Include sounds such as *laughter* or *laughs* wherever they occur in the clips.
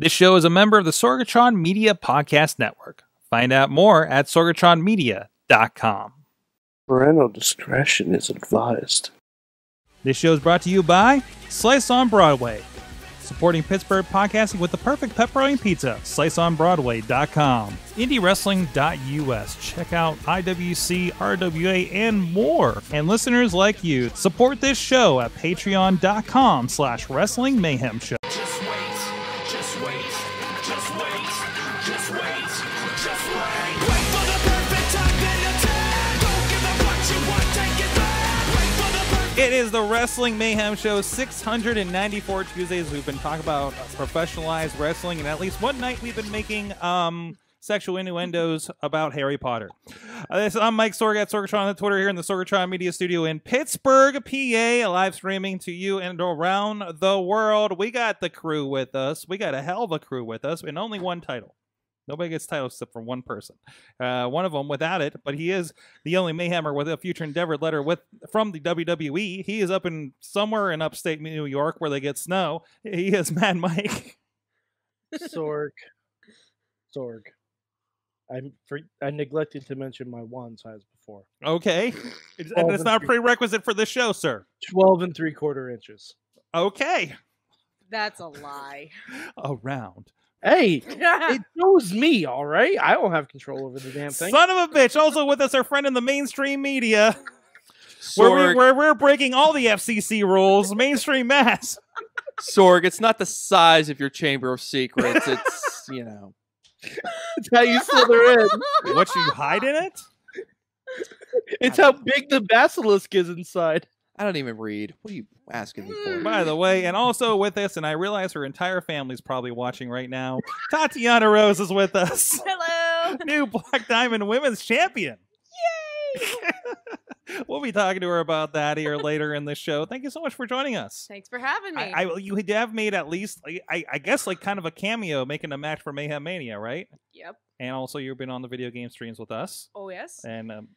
This show is a member of the Sorgatron Media Podcast Network. Find out more at sorgatronmedia.com. Parental discretion is advised. This show is brought to you by Slice on Broadway, supporting Pittsburgh podcasting with the perfect pepperoni pizza. SliceOnBroadway.com, IndyWrestling.us. Check out IWC, RWA, and more. And listeners like you, support this show at Patreon.com slash Wrestling Mayhem Show. Is the Wrestling Mayhem Show 694 Tuesdays. We've been talking about professionalized wrestling, and at least one night we've been making um, sexual innuendos about Harry Potter. Uh, this, I'm Mike Sorg at Sorgatron on Twitter here in the Sorgatron Media Studio in Pittsburgh, PA, live streaming to you and around the world. We got the crew with us. We got a hell of a crew with us, and only one title. Nobody gets titles except for one person. Uh, one of them without it, but he is the only Mayhemmer with a future endeavor letter with from the WWE. He is up in somewhere in upstate New York where they get snow. He is *laughs* Mad Mike. Sorg. Sorg. I for, I neglected to mention my wand size before. Okay, it's, and it's not a prerequisite for this show, sir. Twelve and three quarter inches. Okay, That's a lie. *laughs* around. Hey, *laughs* it knows me, all right. I don't have control over the damn thing. Son of a bitch. Also with us, our friend in the mainstream media, where, we, Sorg, where we're breaking all the FCC rules. Mainstream mass. Sorg, it's not the size of your chamber of secrets. It's *laughs* you know. It's how you slither in. What you hide in it? It's how big the basilisk is inside. I don't even read. What are you asking me for? By the way, and also with us, and I realize her entire family's probably watching right now. Tatiana Rose is with us. *laughs* Hello. New Black Diamond Women's Champion. Yay. *laughs* we'll be talking to her about that here later in the show. Thank you so much for joining us. Thanks for having me. I, I you have made at least I, I I guess like kind of a cameo making a match for Mayhem Mania, right? yep. And also you've been on the video game streams with us. Oh yes. And um,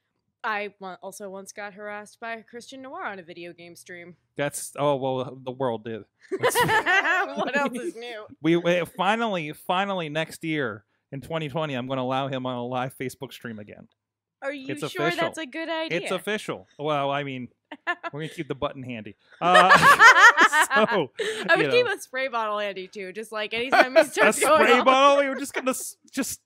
I also once got harassed by Christian Noir on a video game stream. that's oh well the world did. *laughs* what else is new? *laughs* We, we finally finally next year in 2020 I'm going to allow him on a live Facebook stream again. Are you It's sure official. that's a good idea? It's official. Well, I mean, we're going to keep the button handy. *laughs* Uh, so, I would keep know. a spray bottle handy too, just like anytime he a starts going spray off. bottle. We were just going to just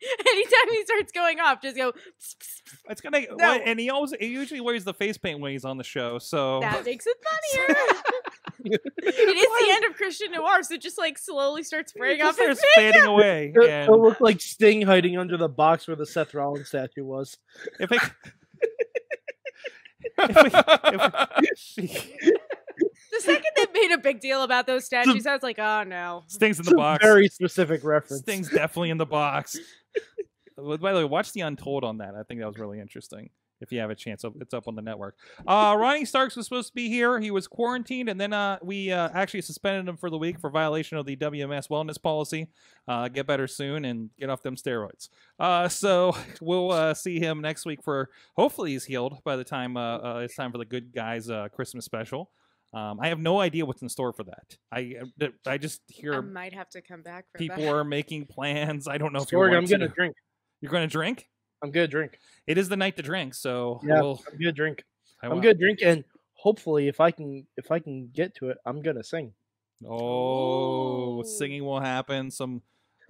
*laughs* anytime he starts going off, just go. pss, pss, pss. It's gonna, No. and he always he usually wears the face paint when he's on the show. So That *laughs* makes it funnier. *laughs* it is the end of Christian Noir, so just like slowly starts spraying He off just his fading away. It, And it looked like Sting hiding under the box where the Seth Rollins statue was. if it, if we- if we- The second they made a big deal about those statues, I was like, oh no. Sting's in It's the a box. very specific reference. Sting's definitely in the box. Well, By the way, watch the Untold on that. I think that was really interesting. If you have a chance, it's up on the network. Uh, Ronnie Starks was supposed to be here. He was quarantined, and then uh, we uh, actually suspended him for the week for violation of the WMS wellness policy. Uh, get better soon and get off them steroids. Uh, so *laughs* we'll uh, see him next week for. Hopefully, he's healed by the time uh, uh, it's time for the Good Guys uh, Christmas special. Um, I have no idea what's in store for that. I I just hear I might have to come back for people that. are making plans. I don't know if you Sorg, want I'm gonna to. drink. You're going to drink. I'm gonna drink. It is the night to drink, so Yeah, we'll, I'm gonna drink. I I'm want- gonna drink, and hopefully, if I can, if I can get to it, I'm gonna sing. Oh, Ooh. singing will happen. Some,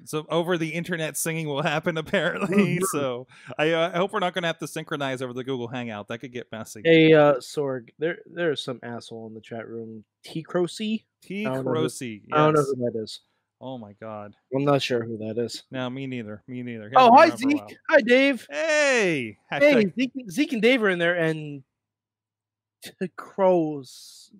some over the internet singing will happen. *laughs* Apparently, *laughs* so I, uh, I hope we're not going to have to synchronize over the Google Hangout. That could get messy. Hey, uh, Sorg, there, there's some asshole in the chat room. T Crocy. T. I don't know who- Crocy. I don't know yes. who that is. Oh my God. I'm not sure who that is. No, me neither. Me neither. Oh, hi been around for a Zeke. Hi Dave. Hey. Hey, Zeke, Zeke and Dave are in there, and Crows.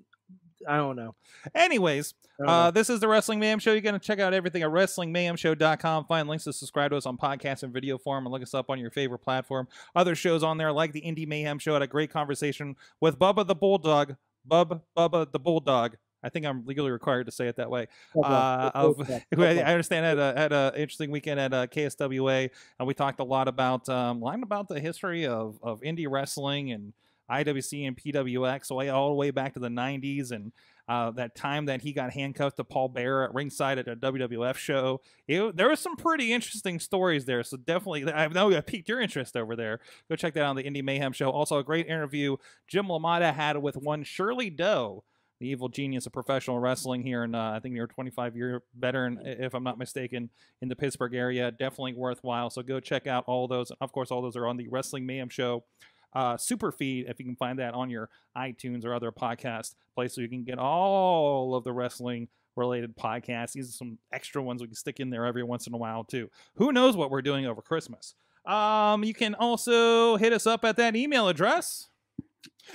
I don't know. Anyways, don't Uh, know. this is the Wrestling Mayhem Show. You're going to check out everything at WrestlingMayhemShow.com. Find links to subscribe to us on podcast and video form and look us up on your favorite platform. Other shows on there, like the Indie Mayhem Show, had a great conversation with Bubba the Bulldog. Bub Bubba the Bulldog. I think I'm legally required to say it that way. Uh, of, who *laughs* I understand had a had a interesting weekend at uh, KSWA, and we talked a lot about um, line about the history of of indie wrestling and IWC and PWX, so way all the way back to the '90s, and uh, that time that he got handcuffed to Paul Bearer at ringside at a WWF show. It, there was some pretty interesting stories there. So definitely, I know I piqued your interest over there. Go check that out on the Indie Mayhem show. Also, a great interview Jim LaMotta had with one Shirley Doe the evil genius of professional wrestling here, and uh, I think you're 25 year veteran, if I'm not mistaken, in the Pittsburgh area. Definitely worthwhile. So go check out all those. And of course, all those are on the Wrestling Mayhem Show uh, super feed. If you can find that on your iTunes or other podcast place, so you can get all of the wrestling related podcasts. These are some extra ones we can stick in there every once in a while too. Who knows what we're doing over Christmas? Um, you can also hit us up at that email address.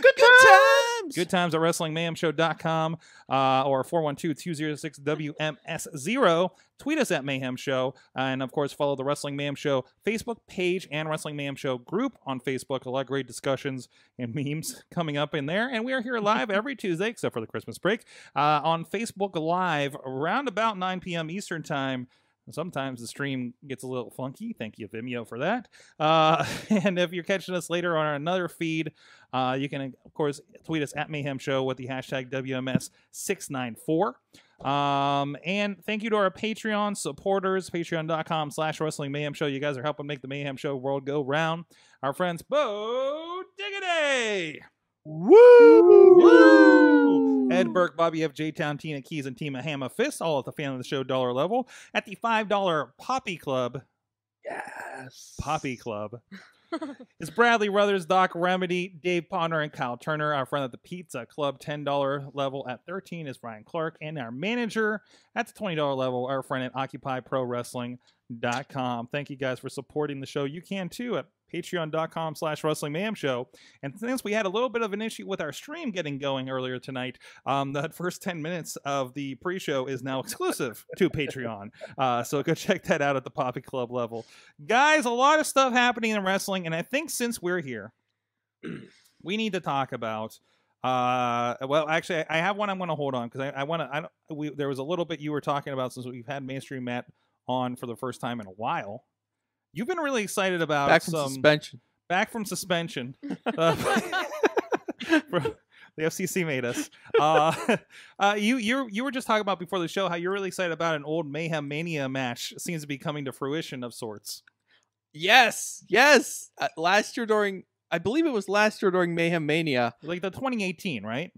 Good times. Good times at WrestlingMayhemShow.com uh, or 412-206-WMS0. Tweet us at Mayhem Show. and, of course, follow the Wrestling Mayhem Show Facebook page and Wrestling Mayhem Show group on Facebook. A lot of great discussions and memes coming up in there. And we are here live *laughs* every Tuesday, except for the Christmas break, uh, on Facebook Live around about 9 p.m. Eastern Time. Sometimes the stream gets a little funky. Thank you, Vimeo, for that. Uh, *laughs* and if you're catching us later on another feed, uh, you can, of course, tweet us at Mayhem Show with the hashtag WMS694. Um, and thank you to our Patreon supporters, patreon.com slash wrestling mayhem show. You guys are helping make the Mayhem Show world go round. Our friends, Bo Diggity! Woo! Woo! Ed Burke, Bobby F. J Town, Tina Keys, and Tima Hammer Fist, all at the fan of the show dollar level. At the $5 Poppy Club, Yes. Poppy Club. *laughs* It's Bradley Ruthers, Doc Remedy, Dave Ponder, and Kyle Turner. Our friend at the Pizza Club, $10 level at 13 is Brian Clark. And our manager at the $20 level, our friend at OccupyProWrestling.com. Thank you guys for supporting the show. You can too at patreon.com slash wrestling mayhem show. And since we had a little bit of an issue with our stream getting going earlier tonight um that *laughs* first 10 minutes of the pre-show is now exclusive to patreon. *laughs* Uh so go check that out at the poppy club level. Guys a lot of stuff happening in wrestling and i think since we're here *clears throat* we need to talk about uh well actually i, I have one i'm going to hold on because i, I want to i don't we there was a little bit you were talking about since we've had mainstream matt on for the first time in a while you've been really excited about Back from some suspension. back from suspension *laughs* uh, *laughs* from- the FCC made us. Uh, *laughs* uh, you you you were just talking about before the show how you're really excited about an old Mayhem Mania match seems to be coming to fruition of sorts. Yes, yes. Uh, last year during, I believe it was last year during Mayhem Mania. Like the 2018, right?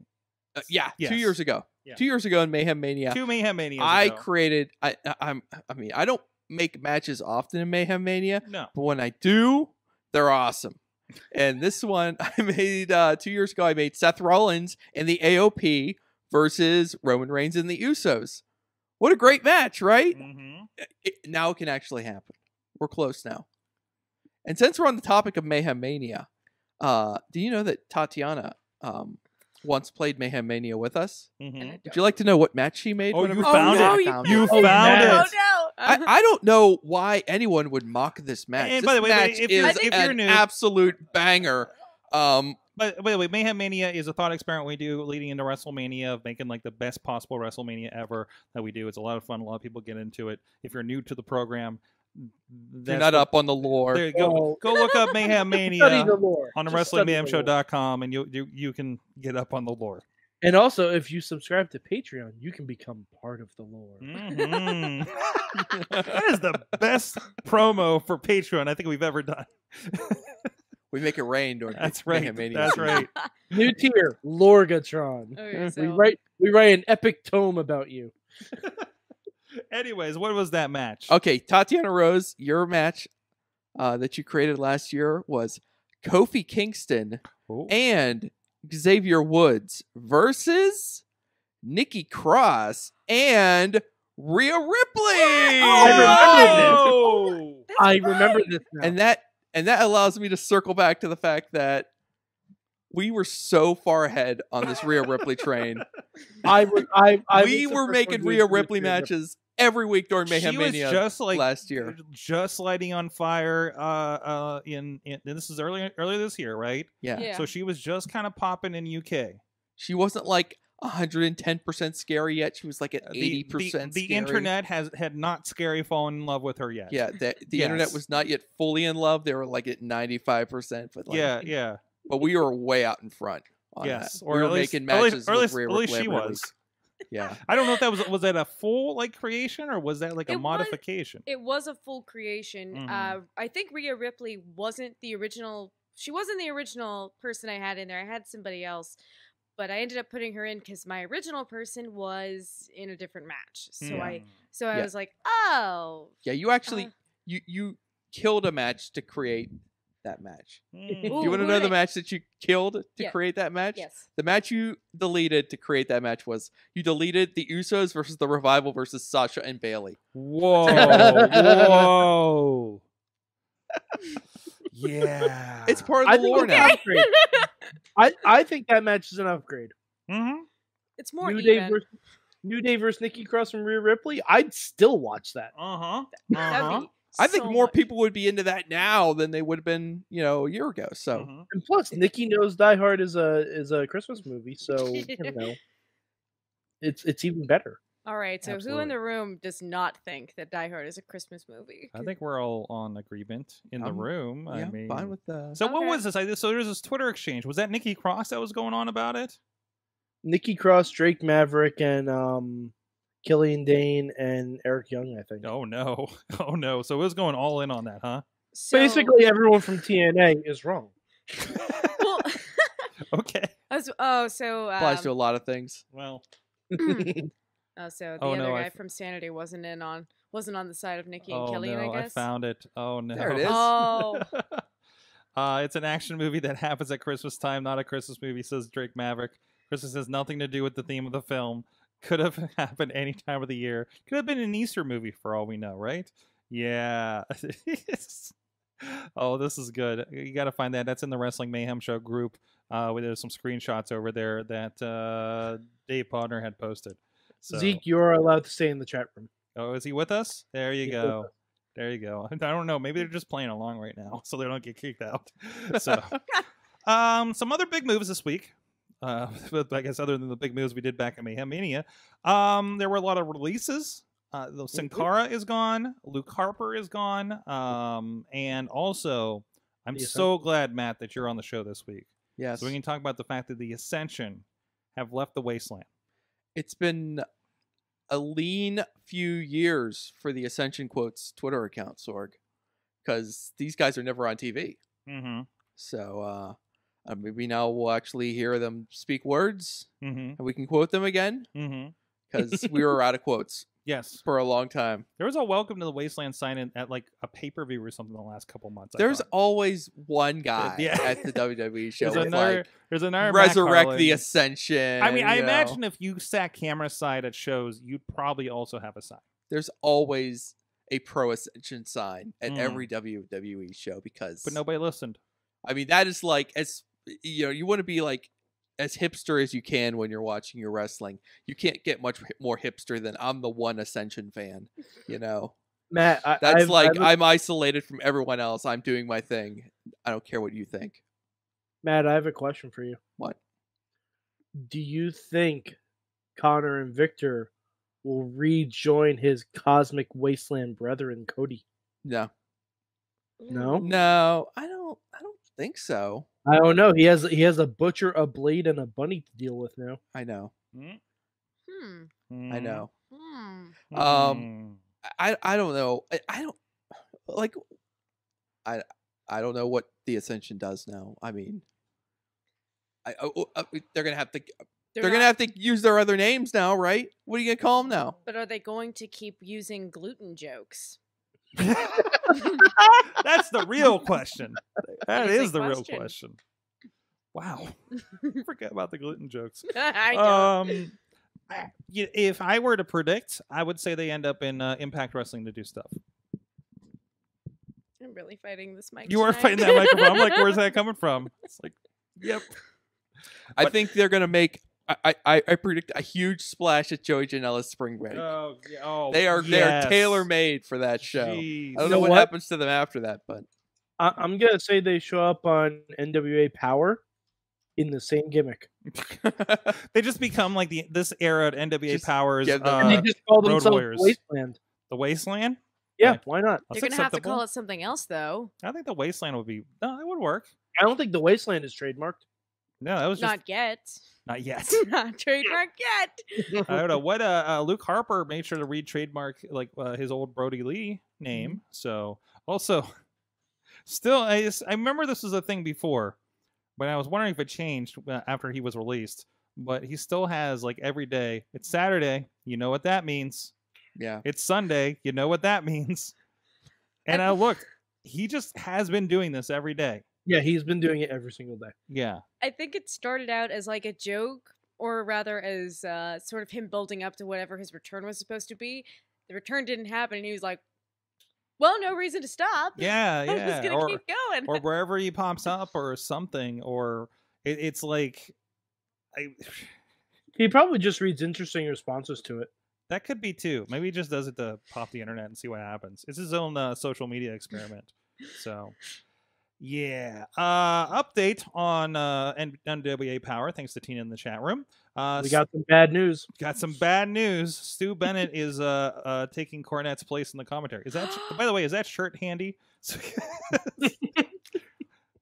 Uh, yeah, Yes. two years ago. Yeah. Two years ago in Mayhem Mania, Two Mayhem Manias. I ago. created. I, I- I'm. I mean, I don't make matches often in Mayhem Mania, no. but when I do, they're awesome. And this one *laughs* I made uh, two years ago. I made Seth Rollins and the AOP versus Roman Reigns and the Usos. What a great match, right? hmm it, now it can actually happen. We're close now. And since we're on the topic of Mayhem Mania, uh, do you know that Tatiana um, once played Mayhem Mania with us? hmm Would you like to know what match she made? Oh, you she found was it. back you on? You Oh, found man. Oh no! I, I don't know why anyone would mock this match. And this by the way, match if you're- is if you're an new- absolute banger. Um, But by the way, Mayhem Mania is a thought experiment we do leading into WrestleMania of making like the best possible WrestleMania ever that we do. It's a lot of fun. A lot of people get into it. If you're new to the program, you're not what- up on the lore. There you go. Oh. Go look up Mayhem *laughs* Mania the on the Just study the lore. WrestlingMayhemShow.com, and you, you you can get up on the lore. And also, if you subscribe to Patreon, you can become part of the lore. Mhm. *laughs* that is the best promo for Patreon I think we've ever done. *laughs* we make it rain during That's right. Mayhem Mania. That's season. right. *laughs* New tier, Lorgatron. Okay, We write we write an epic tome about you. Anyways, what was that match? Okay, Tatiana Rose, your match uh, that you created last year was Kofi Kingston Ooh. and Xavier Woods versus Nikki Cross and Rhea Ripley. Oh! That's I right. remember this now. and that and that allows me to circle back to the fact that we were so far ahead on this Rhea Ripley train. *laughs* I I, I we were making one Rhea Ripley matches every week during Mayhem she was Mania just like last year. just lighting on fire. Uh, uh, in, in and this is earlier earlier this year, right? Yeah. Yeah. So she was just kind of popping in UK. She wasn't like 110% scary yet. She was like at Uh, 80% the, scary. the internet has had not scary fallen in love with her yet. Yeah, the, the internet was not yet fully in love. They were like at 95%. But like, yeah, *laughs* yeah. But we were way out in front on Yes, that. or we at were least- making at least- matches or at least- Rhea at least she every week. was. Yeah. I don't know if that was was that a full like creation or was that like a It was- modification? It was a full creation. Mhm. Uh, I think Rhea Ripley wasn't the original. She wasn't the original person I had in there. I had somebody else, but I ended up putting her in because my original person was in a different match. So I, Hmm. so I Yeah. was like, oh, Yeah, you actually Uh. you you killed a match to create that match. Hmm. Ooh, Do you want to know the match that you killed to Yeah. create that match? yes. The match you deleted to create that match was you deleted the Usos versus the Revival versus Sasha and Bayley. Whoa! Whoa! *laughs* yeah. It's part of I the think lore it's now. an. *laughs* I, I think that match is an upgrade. hmm It's more New Day versus New Day versus Nikki Cross and Rhea Ripley. I'd still watch that. Uh huh. Uh be I think so more much- people would be into that now than they would have been, you know, a year ago. So huh. And plus, Nikki knows Die Hard is a is a Christmas movie, *laughs* so you know, it's it's even better. All right. So who in the room does not think that Die Hard is a Christmas movie? I think we're all on agreement in the I'm- room. I yeah, mean, fine with the. So what was this? I, so there's this Twitter exchange. Was that Nikki Cross that was going on about it? Nikki Cross, Drake Maverick, and um, Killian Dane and Eric Young. I think. Oh no! *laughs* Oh no! So it was going all in on that, huh? So, Basically, everyone from TNA is wrong. *laughs* well, *laughs* Okay. Was- oh, so applies to a um, lot of things. Well, oh, so the Oh, other no, guy f- from Sanity wasn't in on wasn't on the side of Nikki and oh Killian. no! I I, guess. found it. Oh no! There it is. Oh. uh, it's an action movie that happens at Christmas time, not a Christmas movie. Says Drake Maverick. Christmas has nothing to do with the theme of the film. Could have *laughs* happened any time of the year. Could have been an Easter movie for all we know, right? Yeah. *laughs* oh, this is good. You got to find that. That's in the Wrestling Mayhem Show group. Uh, where there's some screenshots over there that uh, Dave Podner had posted. So, Zeke, you're allowed to stay in the chat room. oh, is he with us? There you He's go. There you go. *laughs* I don't know. Maybe they're just playing along right now, so they don't get kicked out. So, um, some other big moves this week. Uh, *laughs* but I guess other than the big moves we did back at Mayhem Mania, um, there were a lot of releases. Uh, the Sin Cara is gone. Luke Harper is gone. Um, and also, I'm so glad Matt that you're on the show this week, Yes. so we can talk about the fact that the Ascension have left the wasteland. it's been a lean few years for the Ascension Quotes Twitter account, Sorg, because these guys are never on TV. Mm-hmm. So uh, uh, maybe now we'll actually hear them speak words Mm-hmm. and we can quote them again Mm-hmm. because we *laughs* were out of quotes Yes. for a long time. There was a welcome to the wasteland sign in at like a pay per view or something the last couple months. There's always one guy yeah. *laughs* at the WWE show There's with another. like there's another resurrect the Ascension. I mean, I know. imagine if you sat camera side at shows, you'd probably also have a sign. there's always a pro Ascension sign at Mm. every WWE show because But nobody listened. I mean, that is like as you know, you want to be like as hipster as you can when you're watching your wrestling. You can't get much more hipster than I'm the one Ascension fan. You know, Matt, I, that's I've- like I've- I'm isolated from everyone else. I'm doing my thing. I don't care what you think. Matt, I have a question for you. What? Do you think Konnor and Viktor will rejoin his cosmic wasteland brethren, Cody? No, No, mm. no, I don't. I don't think so. I don't know. He has he has a butcher, a blade, and a bunny to deal with now. I know. Hmm. I know. Hmm. Um, I I don't know. I, I don't like. I I don't know what the Ascension does now. I mean, I oh, oh, uh, they're gonna have to they're, They're gonna have to use their other names now, right? What are you gonna call them now? But are they going to keep using gluten jokes? *laughs* That's the real question. That Amazing is the real question. question. Wow, *laughs* forget about the gluten jokes. *laughs* I. Um, I- y- if I were to predict, I would say they end up in uh, Impact Wrestling to do stuff. I'm really fighting this mic. You are fighting that microphone. I'm like, where's that coming from? It's like, yep. I But- think they're gonna make. I, I, I predict a huge splash at Joey Janela's spring break. Oh, yeah, oh, they are they are tailor made for that show. Jeez. I don't You know know what, what? happens to them after that, but I, I'm gonna say they show up on NWA Power in the same gimmick, *laughs* they just become like the this era at NWA Just Powers, give uh, and they just call Road themselves Warriors. Wasteland. the Wasteland. Yeah, Right. why not? That's They're gonna have to call it something else, though. I think the Wasteland would be no, that would work. I don't think the Wasteland is trademarked. No, that was just Not yet. Not yet. *laughs* Not trademark yet. *laughs* I don't know what. Uh, uh, Luke Harper made sure to read trademark like uh, his old Brodie Lee name. So also, *laughs* still, I just, I remember this was a thing before, but I was wondering if it changed uh, after he was released. But he still has like every day. It's Saturday. You know what that means. Yeah. It's Sunday. You know what that means. And I look, he just has been doing this every day. Yeah, he's been doing it every single day. Yeah. I think it started out as like a joke, or rather as uh, sort of him building up to whatever his return was supposed to be. The return didn't happen, and he was like, "Well, no reason to stop. Yeah. *laughs* I'm just gonna Or, keep going." or *laughs* wherever he pops up or something, or it, it's like, I, He probably just reads interesting responses to it. that could be too. Maybe he just does it to pop the internet and see what happens. It's his own uh, social media experiment. So, yeah. Uh, update on uh, NWA Power. Thanks to Tina in the chat room. Uh, We got some bad news. got some bad news. Stu Bennett is uh, uh, taking Cornette's place in the commentary. Is that? by the way, is that shirt handy? *laughs* *laughs*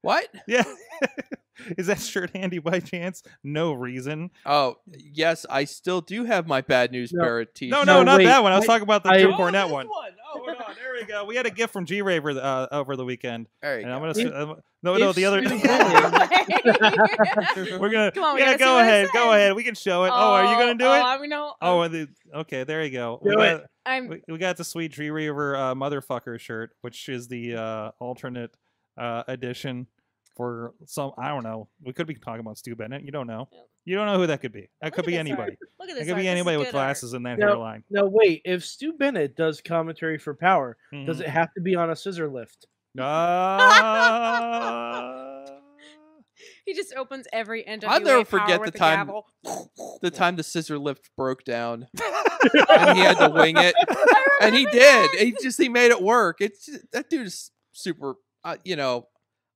What? yeah. *laughs* *laughs* is that shirt handy by chance? No reason. Oh, yes, I still do have my bad news No. Barrett t No, shirt. no, No, not wait, that one. I was I- talking about the I- Jim Oh, Cornette this one. one. Oh, hold on. There we go. We had a gift from G Raver uh, over the weekend, There you and I'm gonna. If- uh, no, no, the other. *laughs* *laughs* We're gonna. Come on, we yeah, gotta go ahead. Go ahead. We can show it. Oh, are you gonna do oh, it? I mean, no. Oh, um, the, okay. There you go. Do we, it. got, I'm. we, we got the sweet G Raver uh, motherfucker shirt, which is the uh, alternate uh, edition for some. I don't know. We could be talking about Stu Bennett. You don't know. Yeah. You don't know who that could be. That Look could be anybody. art. Look at It could art. be anybody with good art. glasses and that No. hairline. Now wait, if Stu Bennett does commentary for Power, does Mhm. it have to be on a scissor lift? Ah. *laughs* *laughs* He just opens every NWA I'll never forget the time- The *laughs* time the scissor lift broke down and he had to wing it, and he did. He just he made it work. It's just, that dude is super. Uh, you know,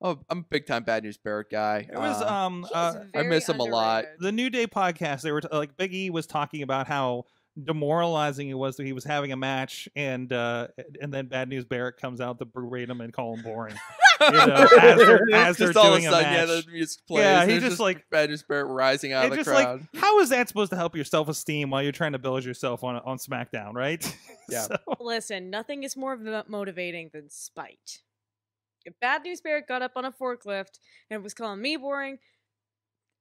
oh, I'm a big time bad news Barrett guy. It was Uh, um uh, I miss very him a lot. the New Day podcast. They were t- like Big E was talking about how demoralizing it was that he was having a match and uh and then Bad News Barrett comes out to berate him and call him boring. You know, *laughs* as they're, as they're just all of doing a a sudden, yeah, match. the music plays. Yeah, and he it's just, like- bad news Barrett rising out of the just like, crowd. how is that supposed to help your self esteem while you're trying to build yourself on on SmackDown, right? *laughs* Yeah. So- Listen, nothing is more motivating than spite. If Bad News Barrett got up on a forklift and was calling me boring,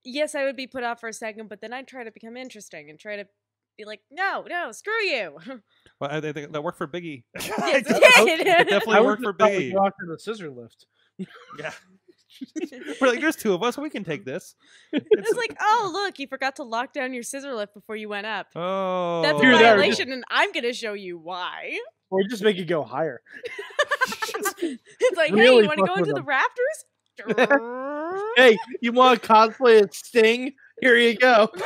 yes, I would be put off for a second, but then I'd try to become interesting and try to be like, no, no, screw you. *laughs* well, I think that worked for Biggie. *laughs* Yes, it it definitely I worked for would've thought we Biggie. the scissor lift. *laughs* Yeah. We're like, there's two of us. We can take this. it's like, oh, look, you forgot to lock down your scissor lift before you went up. Oh, That's a Hear that, or violation, and I'm going to show you why. Or just make it go higher. *laughs* it's like, hey, you want to go with into the rafters? Hey, you want to cosplay as Sting? Here you go. *laughs*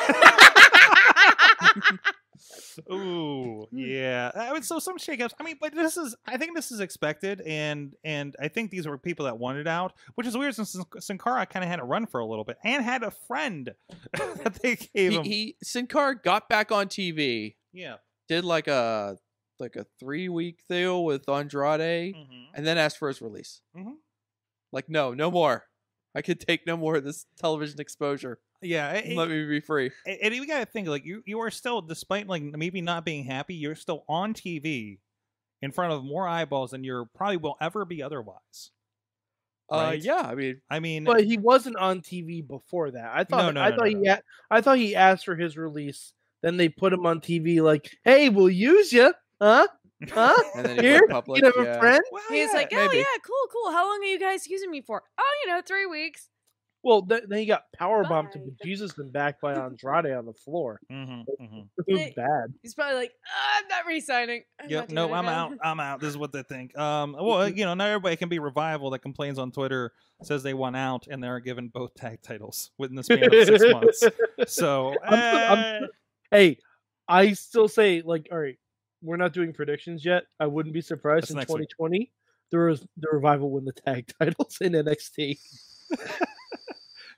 Ooh, *laughs* hmm. yeah. I mean, so some shakeups. I mean, but this is. I think this is expected, and and I think these were people that wanted out, which is weird since Sin- Sin Cara kind of had a run for a little bit and had a friend that they gave He, him. he Sin Cara got back on TV, yeah. did like a like a three week deal with Andrade, Mhm. and then asked for his release. Mhm. Like, no, no more. I could take no more of this television exposure. Yeah. it- Let me be free. And, and you gotta think like you you are still, despite like maybe not being happy, you're still on TV in front of more eyeballs than you probably will ever be otherwise. Uh, yeah, I mean, I mean, But he wasn't on TV before that. I thought no, I no, thought no, he a- I thought he asked for his release. Then they put him on TV like, "Hey, we'll use you, huh? Huh? *laughs* and then he Here, went you public. can have yeah. a friend." well, He's yeah, like, oh, maybe. yeah, cool, cool. How long are you guys using me for? Oh, you know, three weeks. Well, th- then he got power bombed to Bye. Jesus and back by Andrade on the floor. mhm, mhm. It was bad. He's probably like, "Ah, I'm not re-signing. I'm Yep. not No, I'm out. I'm out. This is what they think. Um. *laughs* Well, you know, not everybody can be revival that complains on Twitter says they want out and they're given both tag titles within the span of six months. *laughs* So, I'm still- I'm eh, Hey, I still say like, all right, we're not doing predictions yet. I wouldn't be surprised That's in next week. 2020 there was the revival win the tag *laughs* titles in NXT.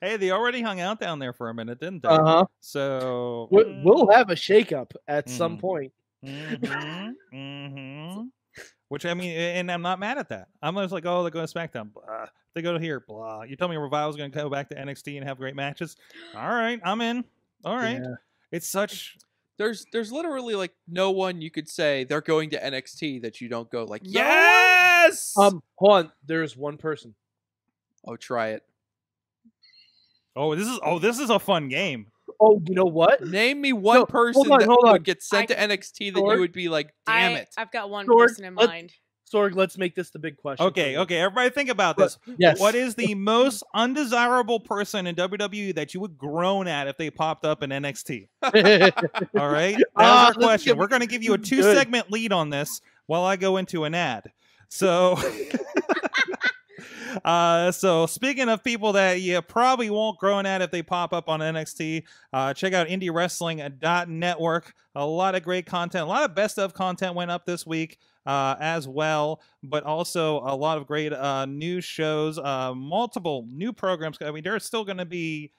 hey, they already hung out down there for a minute, didn't they? Uh huh. So We- We'll have a shakeup at some Mhm. point. hmm *laughs* hmm Which I mean, and I'm not mad at that. I'm just like, oh, they're going to SmackDown. Uh, They go to here. Blah. You tell me Revival's going to go back to NXT and have great matches. All right, I'm in. All right. Yeah. It's such. There's there's literally like no one you could say they're going to NXT that you don't go like No one? yes. Um, hold on. There's one person. oh, try it. Oh, this is oh, this is a fun game. Oh, you know what? Name me one No, person hold on, that hold on. would get sent I- to NXT that Sorg? you would be like, damn I, it. I've got one Sorg, person in let- mind. Sorg, let's make this the big question. Okay, okay, everybody think about this. Yes. What is the most undesirable person in WWE that you would groan at if they popped up in NXT? *laughs* All right, that's Ah, our question. gonna We're going to give you a *laughs* good. two-segment lead on this while I go into an ad. So, *laughs* uh, so speaking of people that you probably won't groan at if they pop up on NXT, uh, check out IndyWrestling.network. A lot of great content, a lot of best of content went up this week uh, as well, but also a lot of great uh, new shows, uh, multiple new programs. I mean, there's still going to be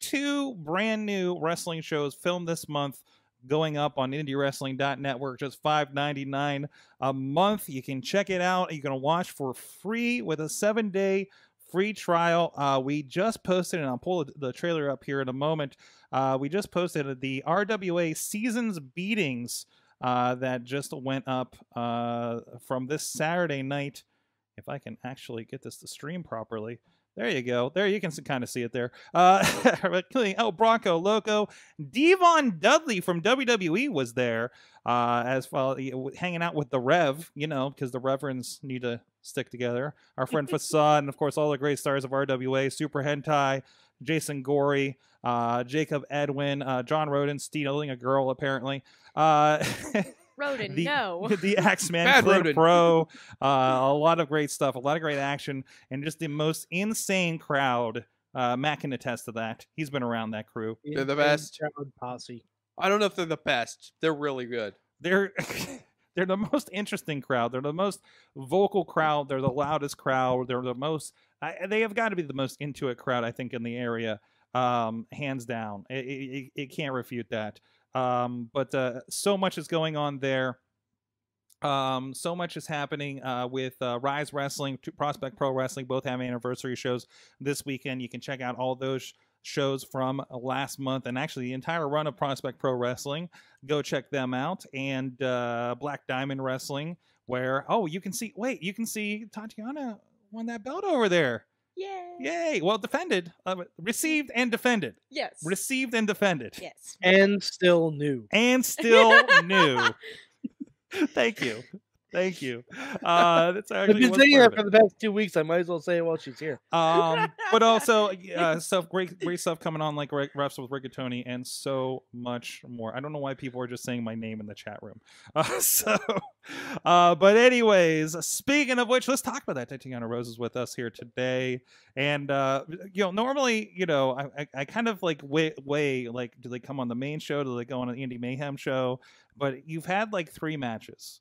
two brand new wrestling shows filmed this month going up on indywrestling.network just 5.99 a month. You can check it out. You can watch for free with a seven day free trial. Uh, we just posted and i'll pull the- trailer up here in a moment uh, we just posted the rwa seasons beatings uh, that just went up uh, from this saturday night if i can actually get this to stream properly there you go. There you can kind of see it there. Uh, *laughs* El Bronco Loco, Devon Dudley from WWE was there uh, as well, hanging out with the Rev, you know, because the Reverends need to stick together. Our friend *laughs* Facade, and of course all the great stars of RWA, Super Hentai, Jason Gorey, uh, Jacob Edwin, uh, John Roden stealing a girl apparently. Uh, *laughs* Roden, the, no. *laughs* the Axeman, *laughs* Bad Clint Pro, uh, a lot of great stuff, a lot of great action, and just the most insane crowd. Uh, Matt can attest to that. He's been around that crew. They're the best. Crowd Posse. I don't know if they're the best. They're really good. They're they're the *laughs* most interesting crowd. They're the most vocal crowd. They're the loudest crowd. They're the most. I, they have got to be the most into it crowd I think in the area, um, hands down. It, it, it- can't refute that. Um, but uh, so much is going on there. Um, so much is happening uh, with uh, Rise Wrestling, Prospect Pro Wrestling, both have anniversary shows this weekend. You can check out all those shows from uh, last month and actually the entire run of Prospect Pro Wrestling. Go check them out. And uh, Black Diamond Wrestling, where, oh, you can see, wait, you can see Tatiana won that belt over there. Yay. Yay. Well, defended, uh, received and defended. Yes. Received and defended. Yes. And still new. And still *laughs* new. Thank you. Thank you. *laughs* Uh, that's I've actually been saying part that for the past two weeks. I might as well say it while she's here. um, but also *laughs* uh, stuff great, great stuff coming on like Re- reps with Rigatoni and so much more. I don't know why people are just saying my name in the chat room. *laughs* Uh, so, uh, but anyways, speaking of which, let's talk about that. Tatiana Rose is with us here today, and uh, you know, normally, you know, I, I, I kind of like weigh, weigh like, do they come on the main show? Do they go on an Indie Mayhem show? But you've had like three matches.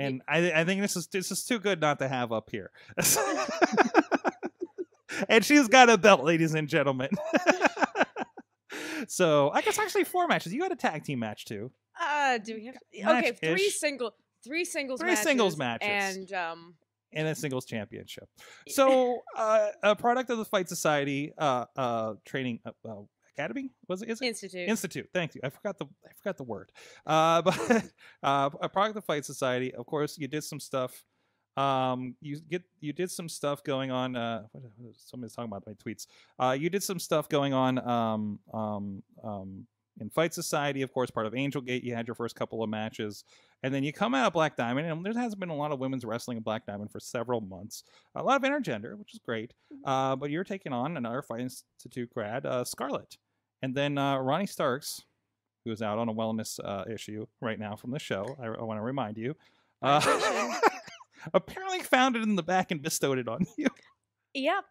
And I, I think this is this is too good not to have up here. *laughs* and she's got a belt, ladies and gentlemen. *laughs* so I guess actually four matches. You had a tag team match too. Uh, do we have okay? Three Match-ish. single, three singles, Three matches, singles matches. and um, and a singles championship. *laughs* So, uh, a product of the Fight Society uh, uh, training uh, uh, academy was it? Is it institute. Institute? Thank you. I forgot the I forgot the word. Uh, *laughs* but uh, a product of the Fight Society. Of course, you did some stuff. Um, you get you did some stuff going on. Uh, somebody's talking about my tweets. Uh, you did some stuff going on. Um, um, um, in Fight Society, of course, part of Angel Gate. You had your first couple of matches, and then you come out of Black Diamond, and there hasn't been a lot of women's wrestling in Black Diamond for several months. A lot of intergender, which is great. Uh, but you're taking on another Fight Institute grad, uh, Scarlett, and then uh, Ronnie Starks, who is out on a wellness uh, issue right now from the show. I, I want to remind you. Uh, *laughs* *laughs* apparently found it in the back and bestowed it on *laughs* you. Yep.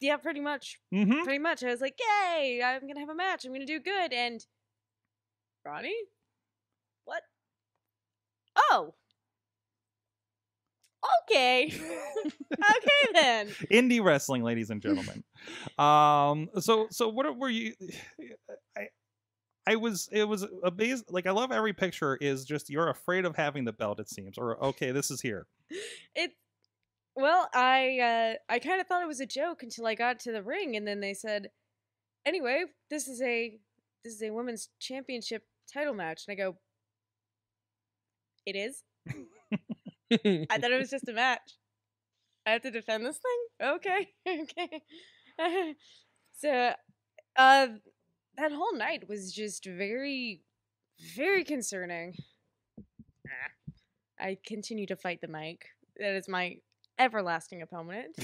Yeah, pretty much. hmm Pretty much. I was like, "Yay! I'm gonna have a match. I'm gonna do good." And Ronnie, what? Oh. Okay. *laughs* okay then. *laughs* Indie wrestling, ladies and gentlemen. um, so so what were you? *sighs* I I was it was amazing. Like I love every picture is just you're afraid of having the belt. It seems or okay, this is here. It Well, I uh, I kind of thought it was a joke until I got to the ring, and then they said, "Anyway, this is a this is a women's championship title match," and I go, "It is." *laughs* I thought it was just a *laughs* match. I have to defend this thing? Okay. *laughs* okay. *laughs* so uh that whole night was just very very concerning. I continue to fight the mic. That is my everlasting opponent.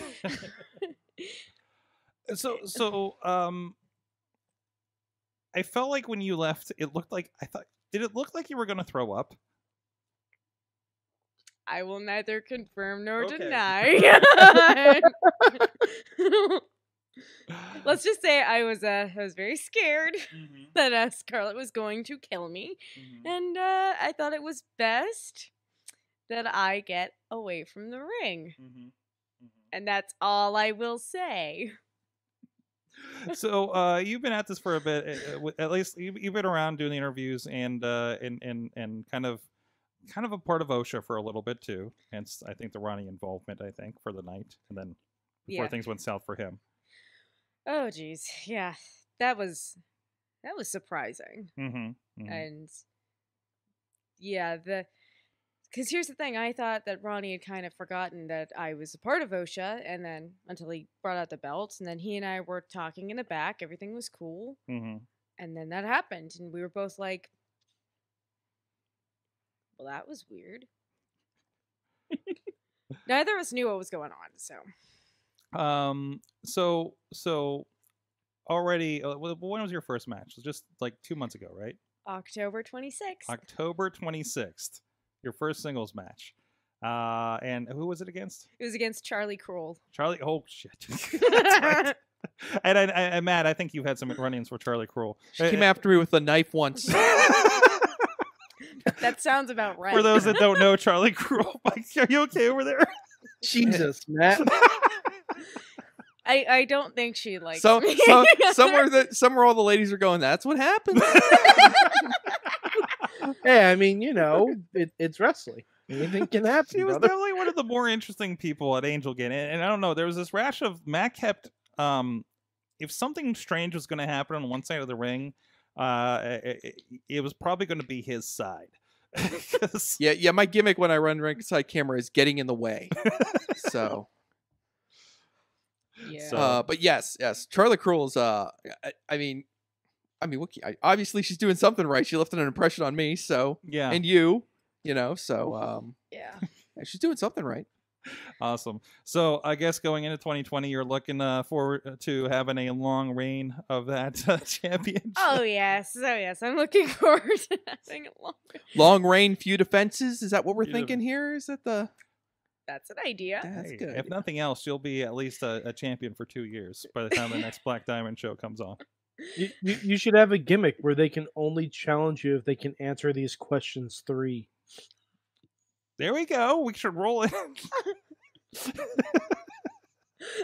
So so um I felt like when you left it looked like I thought did it look like you were going to throw up? I will neither confirm nor Okay. deny. *laughs* *laughs* Let's just say I was uh, I was very scared *laughs* that uh, Scarlett was going to kill me, and uh, I thought it was best that I get away from the ring, and that's all I will say. so uh, you've been at this for a bit. At least you've, you've been around doing the interviews and uh, and and and kind of kind of a part of OSHA for a little bit too. Hence, I think the Ronnie involvement. I think for the night, and then before Yeah. things went south for him. Oh, geez, yeah, that was that was surprising. Mm-hmm. and yeah the because here's the thing i thought that ronnie had kind of forgotten that i was a part of osha and then until he brought out the belts and then he and i were talking in the back everything was cool Mm-hmm. and then that happened and we were both like well that was weird neither of us knew what was going on so Um. So so already. Uh, when was your first match? It was just like two months ago, right? october 26th October twenty sixth. Your first singles match. Uh, and who was it against? it was against charlie Cruel. Charlie. Oh shit. *laughs* *laughs* That's right. And I, I, I, Matt, I think you've had some run-ins with Charlie Cruel. She came after me with a knife once. *laughs* *laughs* that sounds about right For those that don't know, *laughs* Charlie Cruel, *laughs* Mike, are you okay over there? Jesus, Matt. I, I don't think she likes so, me. so somewhere that somewhere all the ladies are going. That's what happens. hey, I mean, you know, it, it's wrestling. Anything can happen. She was brother. definitely one of the more interesting people at Angel Gate, and, and I don't know. There was this rash of Matt kept. Um, if something strange was going to happen on one side of the ring, uh, it, it, it was probably going to be his side. *laughs* 'Cause- yeah, yeah. My gimmick when I run ringside camera is getting in the way. So, *laughs* yeah. Uh, but yes, yes. Charlie Cruel's. Uh, I, I mean, I mean, what, I, obviously she's doing something right. She left an impression on me. So, yeah, and you, you know. So, um, yeah. yeah, *laughs* she's doing something right. Awesome. So I guess going into 2020, you're looking uh, forward to having a long reign of that uh, *laughs* championship. Oh yes, oh yes. I'm looking *laughs* forward to having it longer. Long reign, few defenses. Is that what we're Few thinking here? Is that the? That's an idea. That's Hey, good. If nothing else, you'll be at least a, a champion for two years by the time the next Black Diamond show comes on. You, you, you should have a gimmick where they can only challenge you if they can answer these questions three. There we go. We should roll it. *laughs*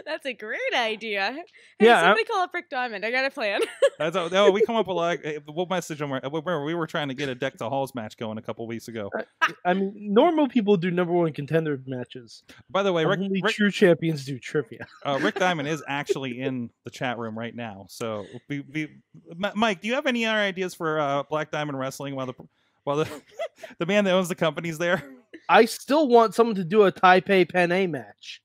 That's a great idea. Hey, Yeah, I'm- somebody call up Rick Diamond. I got a plan. That's how, no, we come up with like eh, we'll message them. Remember, we were trying to get a deck to halls match going a couple weeks ago. I mean, normal people do number one contender matches. By the way, Rick, only Rick, true champions do trivia. *laughs* uh, Rick Diamond is actually in the chat room right now. So, we, we, Mike, do you have any other ideas for uh, Black Diamond Wrestling while the while the *laughs* the man that owns the company's there? I still want someone to do a Taipei Penne match.